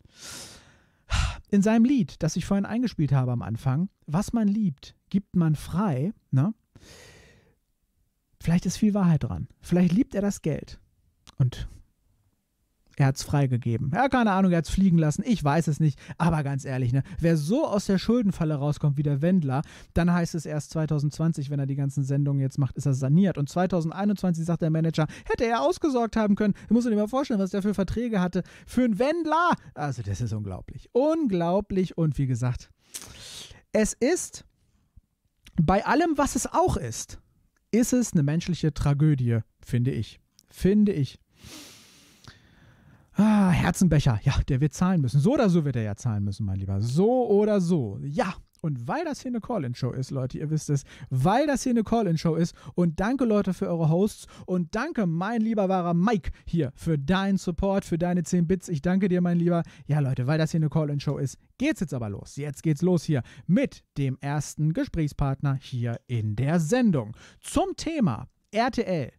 In seinem Lied, das ich vorhin eingespielt habe am Anfang, was man liebt, gibt man frei, ne? Vielleicht ist viel Wahrheit dran. Vielleicht liebt er das Geld. Und er hat es freigegeben. Ja, keine Ahnung, er hat es fliegen lassen. Ich weiß es nicht. Aber ganz ehrlich, ne, wer so aus der Schuldenfalle rauskommt wie der Wendler, dann heißt es erst 2020, wenn er die ganzen Sendungen jetzt macht, ist er saniert. Und 2021 sagt der Manager, hätte er ausgesorgt haben können. Ich muss dir mal vorstellen, was der für Verträge hatte. Für einen Wendler. Also, das ist unglaublich. Unglaublich. Und wie gesagt, es ist bei allem, was es auch ist, ist es eine menschliche Tragödie, finde ich. Finde ich. Ah, Herzenbecher. Ja, der wird zahlen müssen. So oder so wird er ja zahlen müssen, mein Lieber. So oder so. Ja. Und weil das hier eine Call-In-Show ist, Leute, ihr wisst es, weil das hier eine Call-In-Show ist und danke, Leute, für eure Hosts und danke, mein lieber wahrer Mike, hier für deinen Support, für deine 10 Bits. Ich danke dir, mein Lieber. Ja, Leute, weil das hier eine Call-In-Show ist, geht's jetzt aber los. Jetzt geht's los hier mit dem ersten Gesprächspartner hier in der Sendung. Zum Thema RTL,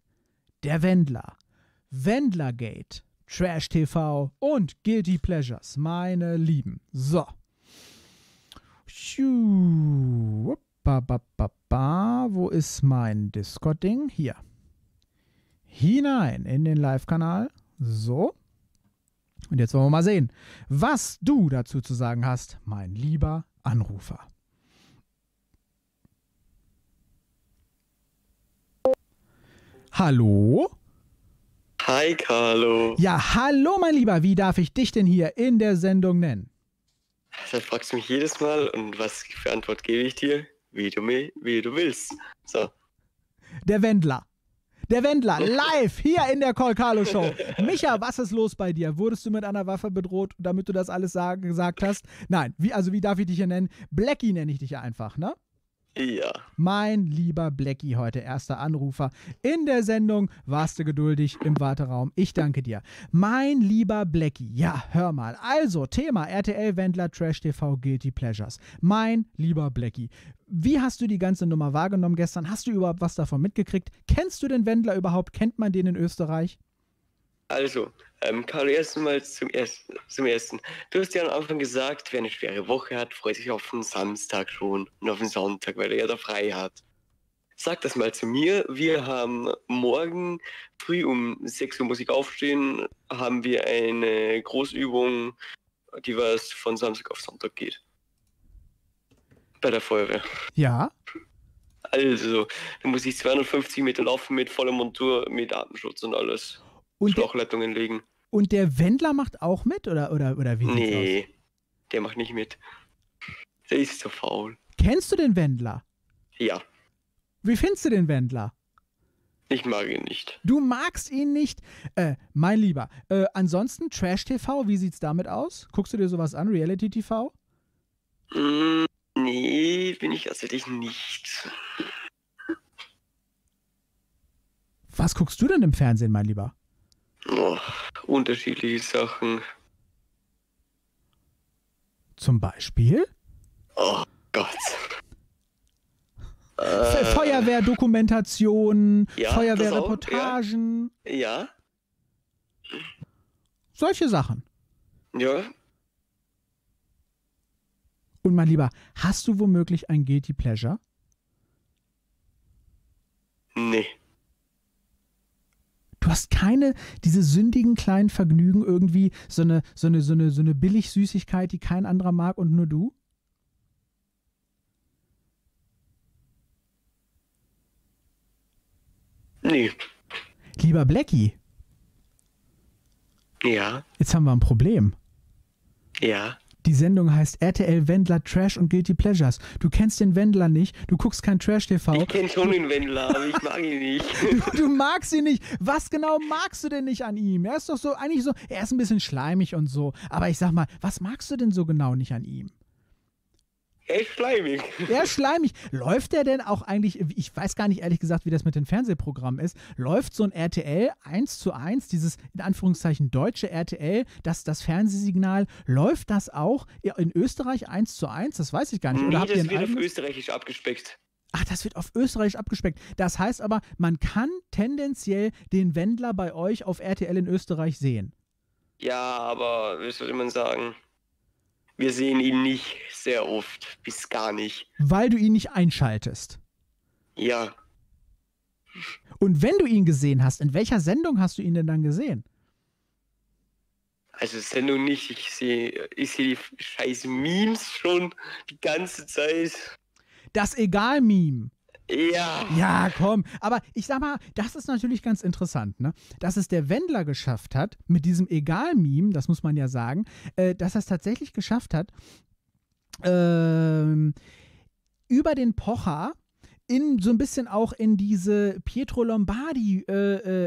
der Wendler, Wendlergate, Trash TV und Guilty Pleasures, meine Lieben. So. Wo ist mein Discord-Ding? Hier. Hinein in den Live-Kanal. So. Und jetzt wollen wir mal sehen, was du dazu zu sagen hast, mein lieber Anrufer. Hallo? Hi, Carlo. Ja, hallo, mein Lieber. Wie darf ich dich denn hier in der Sendung nennen? Das fragst du mich jedes Mal und was für Antwort gebe ich dir? Wie du, wie du willst. So. Der Wendler. Der Wendler, live hier in der Call Carlo Show. Micha, was ist los bei dir? Wurdest du mit einer Waffe bedroht, damit du das alles sagen, gesagt hast? Nein, wie, also wie darf ich dich hier nennen? Blackie nenne ich dich ja einfach, ne? Ja. Mein lieber Blackie, heute erster Anrufer in der Sendung. Warst du geduldig im Warteraum? Ich danke dir. Mein lieber Blackie, ja, hör mal. Also, Thema RTL Wendler Trash TV Guilty Pleasures. Mein lieber Blackie, wie hast du die ganze Nummer wahrgenommen gestern? Hast du überhaupt was davon mitgekriegt? Kennst du den Wendler überhaupt? Kennt man den in Österreich? Also, ähm, Karl, erstmal zum, erst, zum ersten. Du hast ja am Anfang gesagt, wer eine schwere Woche hat, freut sich auf den Samstag schon und auf den Sonntag, weil er ja da frei hat. Sag das mal zu mir. Wir haben morgen früh um 6 Uhr Musik aufstehen, haben wir eine Großübung, die was von Samstag auf Sonntag geht. Bei der Feuerwehr. Ja. Also, da muss ich 250 Meter laufen mit voller Montur, mit Atemschutz und alles. Und der, Schlauchleitungen legen. und der Wendler macht auch mit oder, oder, oder wie Nee, der macht nicht mit. Der ist so faul. Kennst du den Wendler? Ja, Wie findest du den Wendler? ich mag ihn nicht. Du magst ihn nicht. Äh, mein Lieber. Äh, ansonsten Trash TV, wie sieht's damit aus? Guckst du dir sowas an? Reality TV? Mm, nee, bin ich tatsächlich nicht. Was guckst du denn im Fernsehen, mein Lieber? Oh, unterschiedliche Sachen. Zum Beispiel? Oh Gott. Fe- Feuerwehrdokumentationen, Äh. ja, Feuerwehrreportagen, Ja, solche Sachen. ja. Und mein Lieber, hast du womöglich ein Guilty Pleasure? Nee. Du hast keine, diese sündigen kleinen Vergnügen irgendwie, so eine, so eine, so eine, so eine Billigsüßigkeit, die kein anderer mag und nur du? Nee. Lieber Blackie, Ja, jetzt haben wir ein Problem. ja. Die Sendung heißt RTL Wendler Trash und Guilty Pleasures. Du kennst den Wendler nicht, du guckst kein Trash TV. Ich kenne schon den Wendler, aber ich mag ihn nicht. <laughs> Du, du magst ihn nicht. Was genau magst du denn nicht an ihm? Er ist doch so, eigentlich so, er ist ein bisschen schleimig und so. Aber ich sag mal, was magst du denn so genau nicht an ihm? Er ist schleimig. Er ist schleimig. Läuft der denn auch eigentlich, ich weiß gar nicht ehrlich gesagt, wie das mit den Fernsehprogrammen ist, läuft so ein RTL 1 zu 1, dieses in Anführungszeichen deutsche RTL, das, das Fernsehsignal, läuft das auch in Österreich 1 zu 1? Das weiß ich gar nicht. Oder Nee, habt ihr das ein wird auf? Österreichisch abgespeckt. Ach, das wird auf Österreich abgespeckt. Das heißt aber, man kann tendenziell den Wendler bei euch auf RTL in Österreich sehen. Ja, aber wie soll man sagen? Wir sehen ihn nicht sehr oft, bis gar nicht. Weil du ihn nicht einschaltest. Ja, Und wenn du ihn gesehen hast, in welcher Sendung hast du ihn denn dann gesehen? also Sendung nicht. Ich sehe ich sehe die scheiß Memes schon die ganze Zeit. Das Egal-Meme. Ja. Ja, komm. Aber ich sag mal, das ist natürlich ganz interessant, ne? Dass es der Wendler geschafft hat, mit diesem Egal-Meme, das muss man ja sagen, äh, dass er es tatsächlich geschafft hat, ähm, über den Pocher in so ein bisschen auch in diese Pietro Lombardi äh, äh,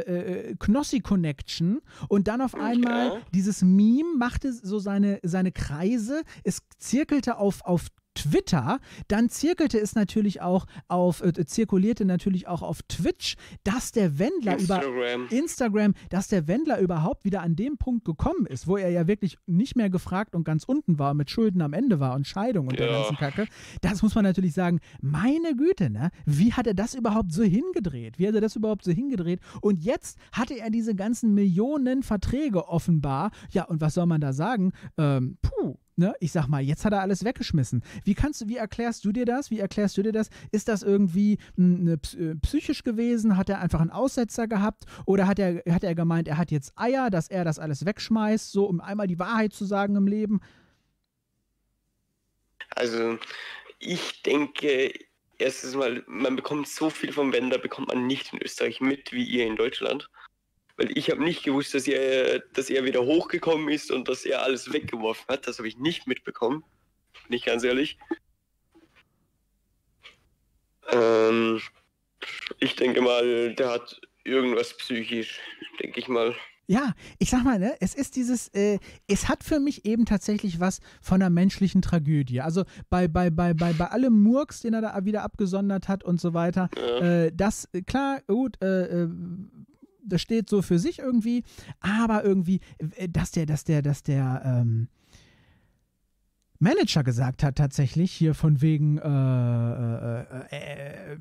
äh, Knossi Connection und dann auf einmal Ja. dieses Meme machte so seine, seine Kreise, es zirkelte auf, auf Twitter, dann zirkelte es natürlich auch auf, äh, zirkulierte natürlich auch auf Twitch, dass der Wendler über Instagram. Instagram, dass der Wendler überhaupt wieder an dem Punkt gekommen ist, wo er ja wirklich nicht mehr gefragt und ganz unten war, mit Schulden am Ende war und Scheidung und der Ja. ganzen Kacke. Das muss man natürlich sagen, meine Güte, ne? Wie hat er das überhaupt so hingedreht? Wie hat er das überhaupt so hingedreht? Und jetzt hatte er diese ganzen Millionen Verträge offenbar. Ja, und was soll man da sagen? Ähm, puh. Ne, ich sag mal, jetzt hat er alles weggeschmissen. Wie kannst du, wie erklärst du dir das? Wie erklärst du dir das? Ist das irgendwie ne, äh, psychisch gewesen? Hat er einfach einen Aussetzer gehabt? Oder hat er, hat er gemeint, er hat jetzt Eier, dass er das alles wegschmeißt, so um einmal die Wahrheit zu sagen im Leben? Also, ich denke, erstens mal, man bekommt so viel vom Wender, bekommt man nicht in Österreich mit, wie ihr in Deutschland. Weil ich habe nicht gewusst, dass er, dass er wieder hochgekommen ist und dass er alles weggeworfen hat. Das habe ich nicht mitbekommen. Nicht ganz ehrlich. Ähm, ich denke mal, der hat irgendwas psychisch, denke ich mal. Ja, ich sag mal, ne, es ist dieses, äh, es hat für mich eben tatsächlich was von einer menschlichen Tragödie. Also bei, bei, bei, bei, bei allem Murks, den er da wieder abgesondert hat und so weiter, Ja. äh, das, klar, gut, äh, äh, das steht so für sich irgendwie, aber irgendwie, äh, dass der, dass der, dass der, ähm, Manager gesagt hat tatsächlich hier von wegen, äh, äh, äh,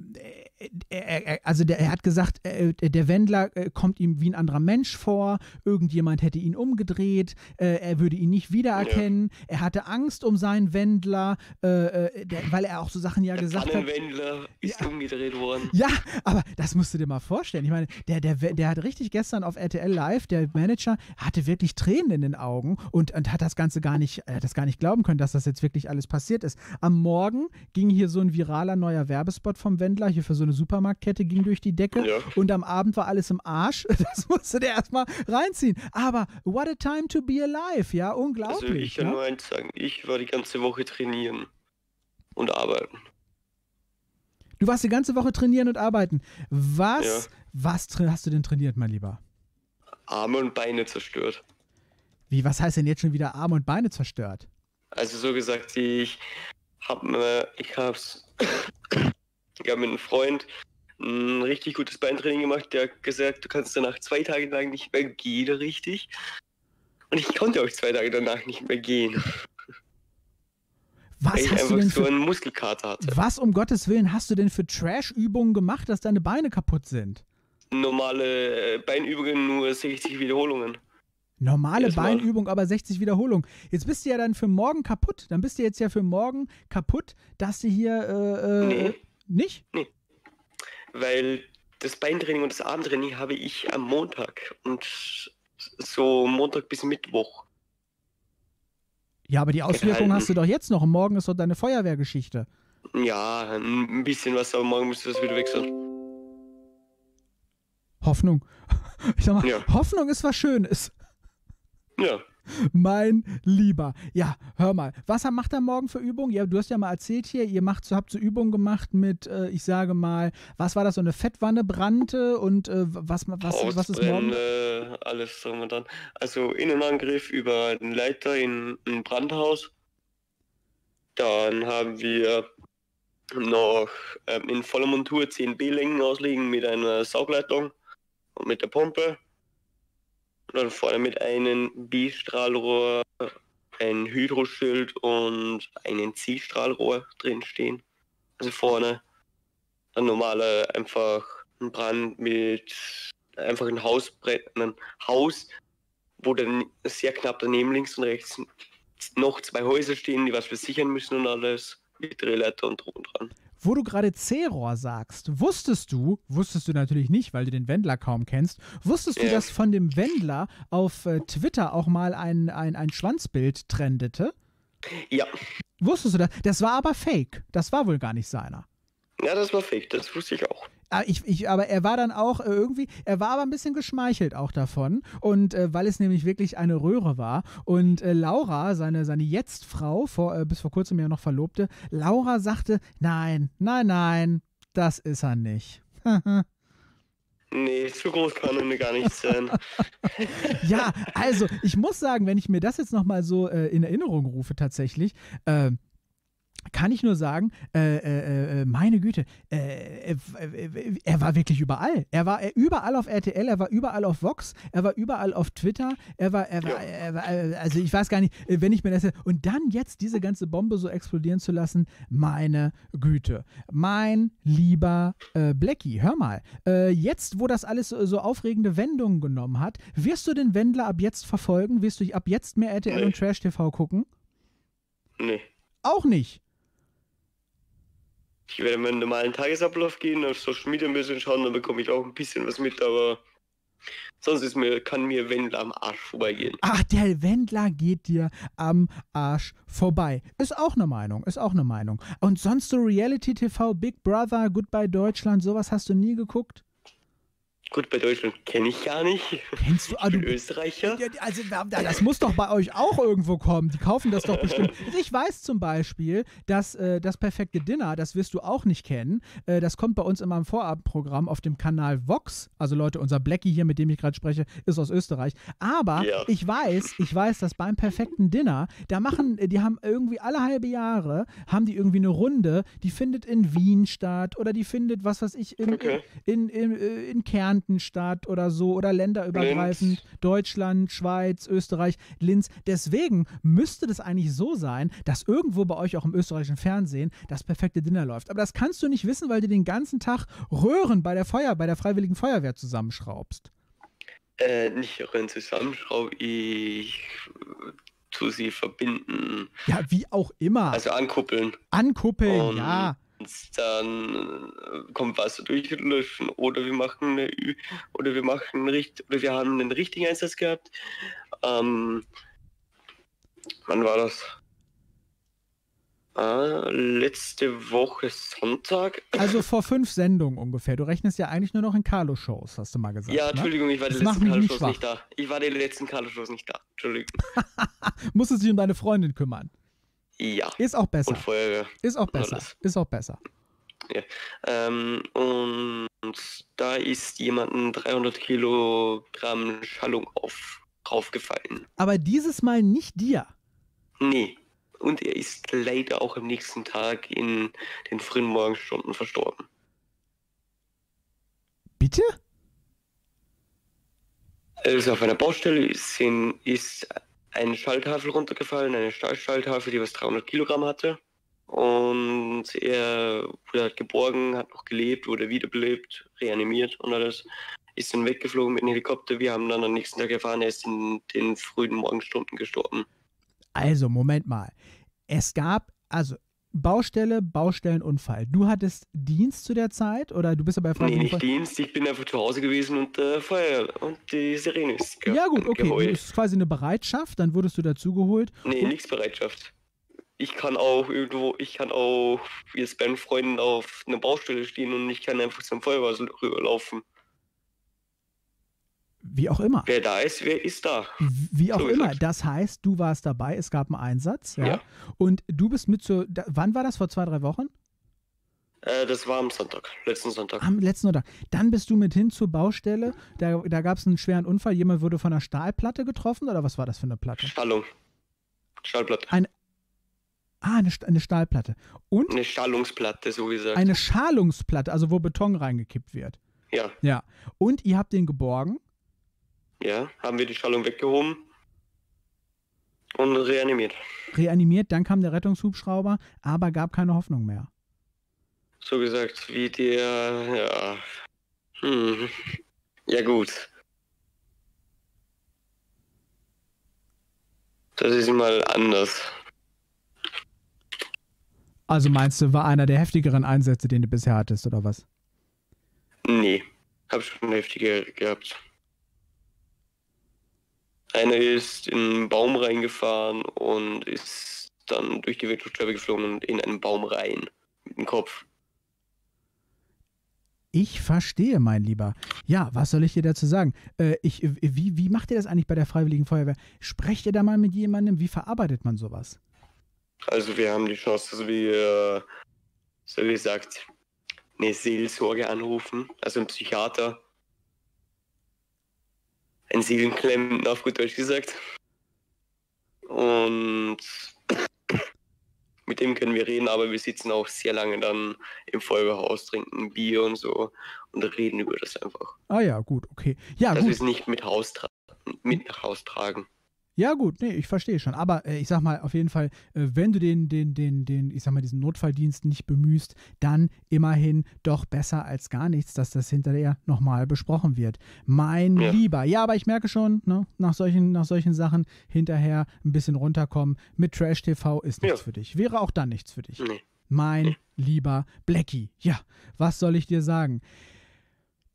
äh, äh, äh, also der, er hat gesagt, äh, der Wendler äh, kommt ihm wie ein anderer Mensch vor, irgendjemand hätte ihn umgedreht, äh, er würde ihn nicht wiedererkennen, er hatte Angst um seinen Wendler, äh, äh, der, weil er auch so Sachen ja Der gesagt hat. Pannenwendler ist Ja. umgedreht worden. Ja, aber das musst du dir mal vorstellen. Ich meine, der, der, der hat richtig gestern auf RTL Live, der Manager, hatte wirklich Tränen in den Augen und, und hat das Ganze gar nicht, äh, das gar nicht glauben können, dass das jetzt wirklich alles passiert ist. Am Morgen ging hier so ein viraler neuer Werbespot vom Wendler, hier für so eine Supermarktkette, ging durch die Decke Ja. und am Abend war alles im Arsch. <laughs> Das musste der erstmal reinziehen. Aber what a time to be alive, ja, Also ich unglaublich. kann ne? nur eins sagen, ich war die ganze Woche trainieren und arbeiten. Du warst die ganze Woche trainieren und arbeiten. Was, Ja. was hast du denn trainiert, mein Lieber? Arme und Beine zerstört. Wie, was heißt denn jetzt schon wieder Arme und Beine zerstört? Also so gesagt, ich hab mir, ich hab's, <coughs> ich hab mit einem Freund ein richtig gutes Beintraining gemacht, der hat gesagt, du kannst danach zwei Tage lang nicht mehr gehen, richtig. Und ich konnte auch zwei Tage danach nicht mehr gehen, weil Was ich hast du einfach denn so für, einen Muskelkater hatte. was um Gottes Willen hast du denn für Trash-Übungen gemacht, dass deine Beine kaputt sind? Normale äh, Beinübungen, nur 60 Wiederholungen. Normale Jedes Mal. Beinübung, aber 60 Wiederholungen. Jetzt bist du ja dann für morgen kaputt. Dann bist du jetzt ja für morgen kaputt, dass du hier äh, äh, Nee. nicht? Weil das Beintraining und das Abendtraining habe ich am Montag und so Montag bis Mittwoch. Ja, aber die Auswirkungen hast du doch jetzt noch. Morgen ist doch deine Feuerwehrgeschichte. Ja, ein bisschen was, aber morgen müsste das wieder wechseln. Hoffnung. <laughs> Ich sag mal, Ja. Hoffnung ist was Schönes. Ja, Mein Lieber. Ja, hör mal. Was macht er morgen für Übungen? Ja, du hast ja mal erzählt hier, ihr macht, habt so Übungen gemacht mit, äh, ich sage mal, was war das, so eine Fettwanne brannte und äh, was, was, was ist morgen? Alles drum und dran. Also Innenangriff über einen Leiter in ein Brandhaus. Dann haben wir noch ähm, in voller Montur 10 B-Längen auslegen mit einer Saugleitung und mit der Pumpe. Und dann vorne mit einem B-Strahlrohr, ein Hydroschild und einen C-Strahlrohr drin stehen. Also vorne. Dann normale einfach ein Brand mit einfach ein Haus brennen, ein Haus, wo dann sehr knapp daneben links und rechts noch zwei Häuser stehen, die was versichern müssen und alles. Mit Drehleiter und und dran. Wo du gerade C-Rohr sagst, wusstest du, wusstest du natürlich nicht, weil du den Wendler kaum kennst, wusstest du, Ja. dass von dem Wendler auf äh, Twitter auch mal ein, ein, ein Schwanzbild trendete? Ja, Wusstest du das? Das war aber fake. Das war wohl gar nicht seiner. ja, das war fake, das wusste ich auch. Ah, Ich, ich, aber er war dann auch äh, irgendwie, er war aber ein bisschen geschmeichelt auch davon. Und äh, weil es nämlich wirklich eine Röhre war. Und äh, Laura, seine, seine Jetzt-Frau, vor, äh, bis vor kurzem ja noch Verlobte, Laura sagte, nein, nein, nein, das ist er nicht. <laughs> Nee, zu groß kann er mir gar nicht sein. <laughs> ja, also ich muss sagen, wenn ich mir das jetzt nochmal so äh, in Erinnerung rufe tatsächlich, äh, kann ich nur sagen, äh, äh, äh meine Güte, äh, äh, er war wirklich überall. Er war überall auf RTL, er war überall auf Vox, er war überall auf Twitter, er war, er war, er war also ich weiß gar nicht, wenn ich mir das. Und dann jetzt diese ganze Bombe so explodieren zu lassen, meine Güte. Mein lieber äh, Blackie, hör mal, jetzt, wo das alles so, so, aufregende Wendungen genommen hat, wirst du den Wendler ab jetzt verfolgen? Wirst du ab jetzt mehr RTL nee. und Trash TV gucken? Nee. Auch nicht. Ich werde meinen normalen Tagesablauf gehen, auf Social Media ein bisschen schauen, dann bekomme ich auch ein bisschen was mit, aber sonst ist mir, kann mir Wendler am Arsch vorbeigehen. Ach, der Wendler geht dir am Arsch vorbei. Ist auch eine Meinung, ist auch eine Meinung. Und sonst so Reality TV, Big Brother, Goodbye Deutschland, sowas hast du nie geguckt? Gut, bei Deutschland kenne ich gar nicht. Kennst du? Ah, du Österreicher? Also, das muss doch bei euch auch irgendwo kommen. Die kaufen das doch bestimmt. <laughs> Ich weiß zum Beispiel, dass äh, das perfekte Dinner, das wirst du auch nicht kennen, äh, das kommt bei uns immer im Vorabendprogramm auf dem Kanal Vox. Also Leute, unser Blackie hier, mit dem ich gerade spreche, ist aus Österreich. Aber ja. ich weiß, ich weiß, dass beim perfekten Dinner, da machen, die haben irgendwie alle halbe Jahre, haben die irgendwie eine Runde, die findet in Wien statt oder die findet, was weiß ich, in, okay. in, in, in, äh, in Kärnten Kärntenstadt oder so oder länderübergreifend, Linz. Deutschland, Schweiz, Österreich, Linz. Deswegen müsste das eigentlich so sein, dass irgendwo bei euch auch im österreichischen Fernsehen das perfekte Dinner läuft. Aber das kannst du nicht wissen, weil du den ganzen Tag Röhren bei der Feuer, bei der Freiwilligen Feuerwehr zusammenschraubst. Äh, nicht Röhren zusammenschrauben, ich zu sie verbinden. Ja, wie auch immer. Also ankuppeln. Ankuppeln, Und ja dann äh, kommt Wasser durchlöschen oder wir machen eine Ü oder wir machen richt oder wir haben einen richtigen Einsatz gehabt. Ähm, wann war das? Ah, letzte Woche Sonntag. Also vor fünf Sendungen ungefähr. Du rechnest ja eigentlich nur noch in Carlo-Shows, hast du mal gesagt. Ja, ne? Entschuldigung, ne? ich war die letzten Carlo-Shows nicht da. Ich war die letzten Carlo-Shows nicht da. Entschuldigung. <laughs> Musstest dich um deine Freundin kümmern. Ja. Ist auch besser. Und Feuerwehr. Ist auch besser. Ist auch besser. Ja. Ähm, und da ist jemandem 300 Kilogramm Schallung auf, draufgefallen. Aber dieses Mal nicht dir. Nee. Und er ist leider auch am nächsten Tag in den frühen Morgenstunden verstorben. Bitte? Also auf einer Baustelle ist, ist eine Schalltafel runtergefallen, eine Stahlschalltafel, die was 300 Kilogramm hatte. Und er wurde halt geborgen, hat noch gelebt, wurde wiederbelebt, reanimiert und alles. Ist dann weggeflogen mit dem Helikopter. Wir haben dann am nächsten Tag erfahren, er ist in den frühen Morgenstunden gestorben. Also, Moment mal. Es gab, also Baustelle, Baustellenunfall. Du hattest Dienst zu der Zeit oder du bist aber bei Nee, nicht Dienst, ich bin einfach zu Hause gewesen und äh, Feuer und die Sirene ist Ja gut, okay, geheult. das ist quasi eine Bereitschaft, dann wurdest du dazugeholt. Nee, nichts Bereitschaft. Ich kann auch irgendwo, ich kann auch jetzt bei Freunden auf einer Baustelle stehen und ich kann einfach zum Feuerwehr rüberlaufen. Wie auch immer. Wer da ist, wer ist da. Wie auch so immer. Gesagt. Das heißt, du warst dabei, es gab einen Einsatz. Ja. ja. Und du bist mit zur. Da, wann war das? Vor zwei, drei Wochen? Äh, das war am Sonntag, letzten Sonntag. Am letzten Sonntag. Dann bist du mit hin zur Baustelle. Da, da gab es einen schweren Unfall. Jemand wurde von einer Stahlplatte getroffen oder was war das für eine Platte? Stallung. Stahlplatte. Ein, ah, eine, eine Stahlplatte. Und? Eine Schallungsplatte, so gesagt. Eine Schalungsplatte, also wo Beton reingekippt wird. Ja. Ja. Und ihr habt den geborgen? Ja, haben wir die Schallung weggehoben und reanimiert. Reanimiert, dann kam der Rettungshubschrauber, aber gab keine Hoffnung mehr. So gesagt, wie der, ja. Hm. Ja, gut. Das ist mal anders. Also meinst du, war einer der heftigeren Einsätze, den du bisher hattest, oder was? Nee, hab schon heftige gehabt. Einer ist in einen Baum reingefahren und ist dann durch die Wirtschaftsscheibe geflogen und in einen Baum rein. Mit dem Kopf. Ich verstehe, mein Lieber. Ja, was soll ich dir dazu sagen? Äh, ich, wie, wie macht ihr das eigentlich bei der Freiwilligen Feuerwehr? Sprecht ihr da mal mit jemandem? Wie verarbeitet man sowas? Also wir haben die Chance, dass wir, so wie gesagt, eine Seelsorge anrufen, also ein Psychiater. Ein Seelenklemmender, auf gut Deutsch gesagt. Und mit dem können wir reden, aber wir sitzen auch sehr lange dann im Feuerwehrhaus, trinken Bier und so und reden über das einfach. Ah ja, gut, okay. Ja, Dass wir es nicht mit, Haustra mit nach Haus tragen. Ja, gut, nee, ich verstehe schon. Aber äh, ich sag mal, auf jeden Fall, äh, wenn du den, den, den, den, ich sag mal, diesen Notfalldienst nicht bemühst, dann immerhin doch besser als gar nichts, dass das hinterher nochmal besprochen wird. Mein Ja. Lieber. Ja, aber ich merke schon, ne, nach solchen, nach solchen Sachen hinterher ein bisschen runterkommen. Mit Trash TV ist nichts Ja. für dich. Wäre auch dann nichts für dich. Nee. Mein lieber Blackie. Ja, was soll ich dir sagen?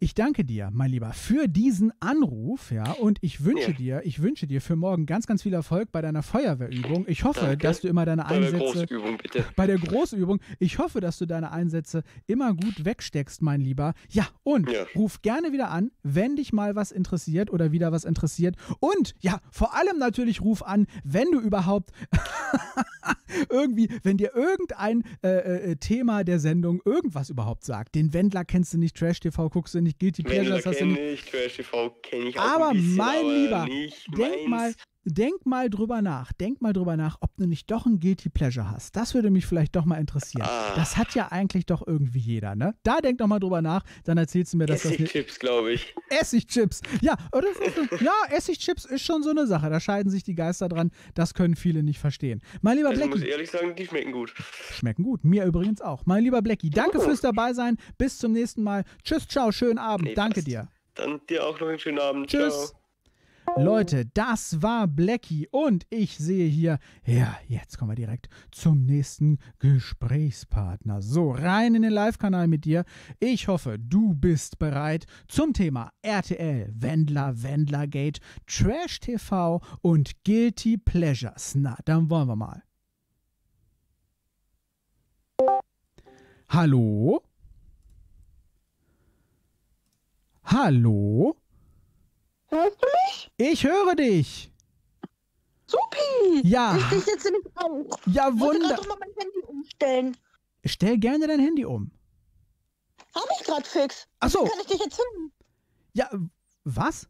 Ich danke dir, mein Lieber, für diesen Anruf, ja, und ich wünsche Ja. dir, ich wünsche dir für morgen ganz, ganz viel Erfolg bei deiner Feuerwehrübung. Ich hoffe, Danke. dass du immer deine Bei der Einsätze Großübung, bitte. <laughs> bei der Großübung. Ich hoffe, dass du deine Einsätze immer gut wegsteckst, mein Lieber. Ja, und Ja. ruf gerne wieder an, wenn dich mal was interessiert oder wieder was interessiert. Und ja, vor allem natürlich ruf an, wenn du überhaupt <laughs> <laughs> irgendwie, wenn dir irgendein äh, äh, Thema der Sendung irgendwas überhaupt sagt. Den Wendler kennst du nicht, Trash TV guckst du nicht, Guilty Pleasures hast du nicht. Trash TV kenne ich auch Aber ein bisschen, mein aber Lieber, nicht Denk meins. mal, denk mal drüber nach. Denk mal drüber nach, ob du nicht doch ein Guilty Pleasure hast. Das würde mich vielleicht doch mal interessieren. Ah. Das hat ja eigentlich doch irgendwie jeder, ne? Da denk doch mal drüber nach, dann erzählst du mir, dass das eine Essigchips, glaube ich. Essigchips. Ja, das ist, ja, Essigchips ist schon so eine Sache. Da scheiden sich die Geister dran. Das können viele nicht verstehen. Mein lieber Also muss Blackie, ich ehrlich sagen, die schmecken gut. schmecken gut. Mir übrigens auch. Mein lieber Blackie, danke Oh. fürs dabei sein. Bis zum nächsten Mal. Tschüss, ciao, schönen Abend. Nee, danke passt. dir. Dann dir auch noch einen schönen Abend. Tschüss. Ciao. Leute, das war Blackie und ich sehe hier, ja, jetzt kommen wir direkt zum nächsten Gesprächspartner. So, rein in den Live-Kanal mit dir. Ich hoffe, du bist bereit zum Thema RTL, Wendler, Wendlergate, Trash TV und Guilty Pleasures. Na, dann wollen wir mal. Hallo? Hallo? Hörst du mich? Ich höre dich. Supi! Ja. Ich dich jetzt nämlich auch. Ja, Ich wollte wunder. gerade doch mal mein Handy umstellen. Stell gerne dein Handy um. Hab ich gerade fix. Ach so. Kann ich dich jetzt hören? Ja, was?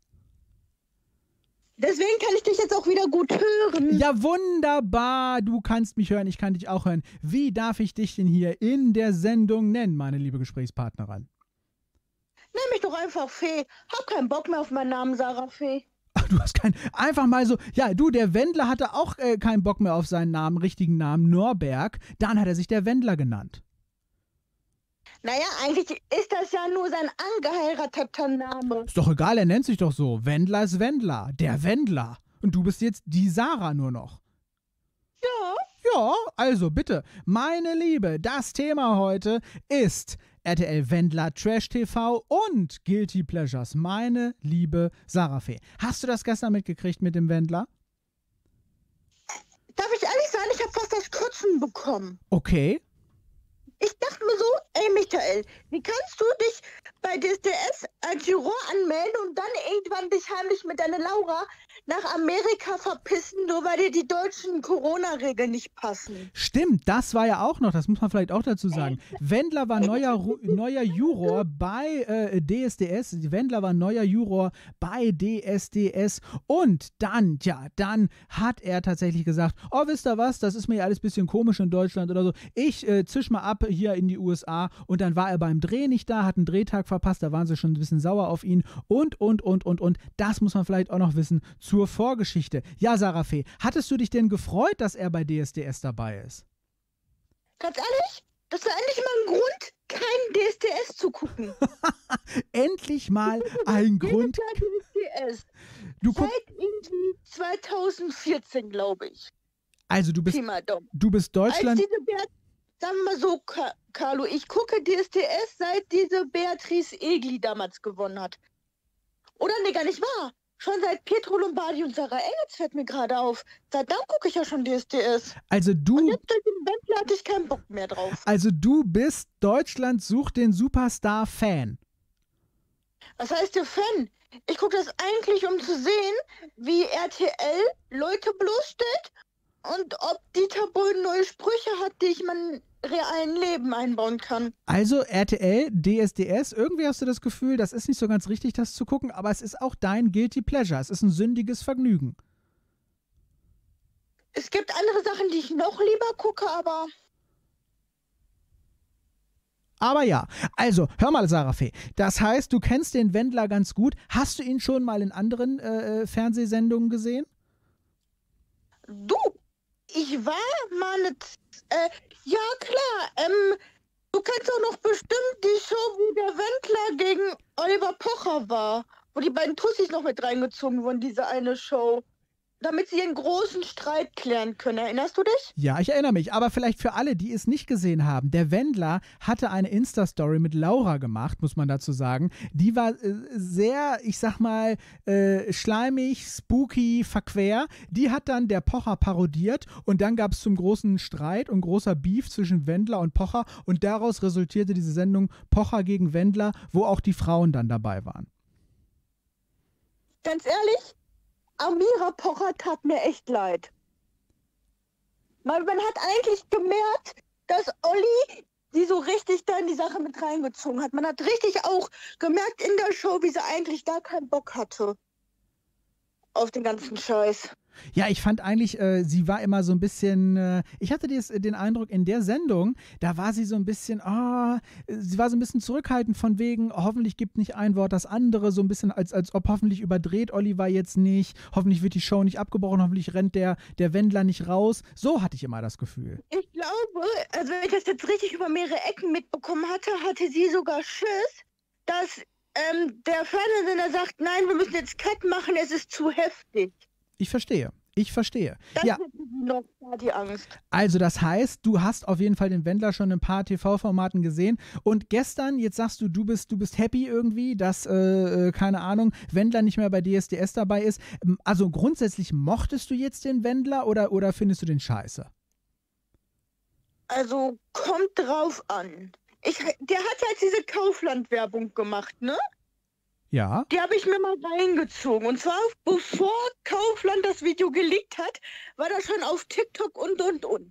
Deswegen kann ich dich jetzt auch wieder gut hören. Ja, wunderbar. Du kannst mich hören, ich kann dich auch hören. Wie darf ich dich denn hier in der Sendung nennen, meine liebe Gesprächspartnerin? Nenn mich doch einfach Fee. Hab keinen Bock mehr auf meinen Namen Sarah Fee. Ach, du hast keinen. Einfach mal so. Ja, du, der Wendler hatte auch äh, keinen Bock mehr auf seinen Namen, richtigen Namen, Norberg. Dann hat er sich der Wendler genannt. Naja, eigentlich ist das ja nur sein angeheirateter Name. Ist doch egal, er nennt sich doch so. Wendler ist Wendler. Der Wendler. Und du bist jetzt die Sarah nur noch. Ja. Ja, also bitte, meine Liebe, das Thema heute ist RTL Wendler Trash TV und Guilty Pleasures. Meine liebe Sarah Fee. Hast du das gestern mitgekriegt mit dem Wendler? Darf ich ehrlich sein, ich habe fast das Kotzen bekommen. Okay. Ich dachte mir so, ey Michael, wie kannst du dich bei DSDS als Juror anmelden und dann irgendwann dich heimlich mit deiner Laura nach Amerika verpissen, nur weil dir die deutschen Corona-Regeln nicht passen? Stimmt, das war ja auch noch, das muss man vielleicht auch dazu sagen. <laughs> Wendler war neuer, neuer Juror bei äh, DSDS. Wendler war neuer Juror bei DSDS. Und dann, ja, dann hat er tatsächlich gesagt: Oh, wisst ihr was, das ist mir ja alles ein bisschen komisch in Deutschland oder so. Ich äh, zisch mal ab hier in die USA. Und dann war er beim Dreh nicht da, hat einen Drehtag verpasst. Da waren sie schon ein bisschen sauer auf ihn. Und, und, und, und, und. Das muss man vielleicht auch noch wissen zur Vorgeschichte. Ja, Sarah Fee, hattest du dich denn gefreut, dass er bei DSDS dabei ist? Ganz ehrlich, das war endlich mal ein Grund, kein DSDS zu gucken. <laughs> endlich mal ein Grund. DSDS. Du Seit irgendwie 2014, glaube ich. also du bist, du bist Als Deutschland. diese Beat Sagen wir mal so, Carlo, ich gucke DSDS, seit diese Beatrice Egli damals gewonnen hat. Oder nee, gar nicht wahr. Schon seit Pietro Lombardi und Sarah Engels fällt mir gerade auf. Seit dann gucke ich ja schon DSDS. Also Und du, jetzt durch den Wendler hatte ich keinen Bock mehr drauf. also du bist Deutschland sucht den Superstar-Fan. Was heißt der Fan? Ich gucke das eigentlich, um zu sehen, wie RTL Leute bloßstellt und ob Dieter Bohlen neue Sprüche hat, die ich man realen Leben einbauen kann. Also RTL, DSDS, irgendwie hast du das Gefühl, das ist nicht so ganz richtig, das zu gucken, aber es ist auch dein Guilty Pleasure. Es ist ein sündiges Vergnügen. Es gibt andere Sachen, die ich noch lieber gucke, aber Aber ja, also hör mal, Sarah Fee. Das heißt, du kennst den Wendler ganz gut. Hast du ihn schon mal in anderen äh, Fernsehsendungen gesehen? du, ich war mal eine, äh, ja klar, ähm, du kennst auch noch bestimmt die Show, wo der Wendler gegen Oliver Pocher war, wo die beiden Tussis noch mit reingezogen wurden, diese eine Show, damit sie ihren großen Streit klären können. Erinnerst du dich? Ja, ich erinnere mich. Aber vielleicht für alle, die es nicht gesehen haben. Der Wendler hatte eine Insta-Story mit Laura gemacht, muss man dazu sagen. Die war äh, sehr, ich sag mal, äh, schleimig, spooky, verquer. Die hat dann der Pocher parodiert und dann gab es zum großen Streit und großer Beef zwischen Wendler und Pocher und daraus resultierte diese Sendung Pocher gegen Wendler, wo auch die Frauen dann dabei waren. Ganz ehrlich, Amira Pocher tat mir echt leid. Man, man hat eigentlich gemerkt, dass Olli sie so richtig da in die Sache mit reingezogen hat. Man hat richtig auch gemerkt in der Show, wie sie eigentlich gar keinen Bock hatte. Auf den ganzen Scheiß. Ja, ich fand eigentlich, äh, sie war immer so ein bisschen, äh, ich hatte des, den Eindruck, in der Sendung, da war sie so ein bisschen, ah, sie war so ein bisschen zurückhaltend von wegen, hoffentlich gibt nicht ein Wort das andere, so ein bisschen als, als ob hoffentlich überdreht Oliver jetzt nicht, hoffentlich wird die Show nicht abgebrochen, hoffentlich rennt der, der Wendler nicht raus. So hatte ich immer das Gefühl. Ich glaube, also wenn ich das jetzt richtig über mehrere Ecken mitbekommen hatte, hatte sie sogar Schiss, dass ähm, der Fernsehsender sagt, nein, wir müssen jetzt Cut machen, es ist zu heftig. Ich verstehe. Ich verstehe. Das Ja, die Angst. also das heißt, du hast auf jeden Fall den Wendler schon in ein paar TV-Formaten gesehen. Und gestern, jetzt sagst du, du bist, du bist happy irgendwie, dass, äh, äh, keine Ahnung, Wendler nicht mehr bei DSDS dabei ist. Also grundsätzlich mochtest du jetzt den Wendler oder, oder findest du den scheiße? Also kommt drauf an. Ich, der hat halt diese Kaufland-Werbung gemacht, ne? Ja. Die habe ich mir mal reingezogen. Und zwar bevor Kaufland das Video geleakt hat, war das schon auf TikTok und und und.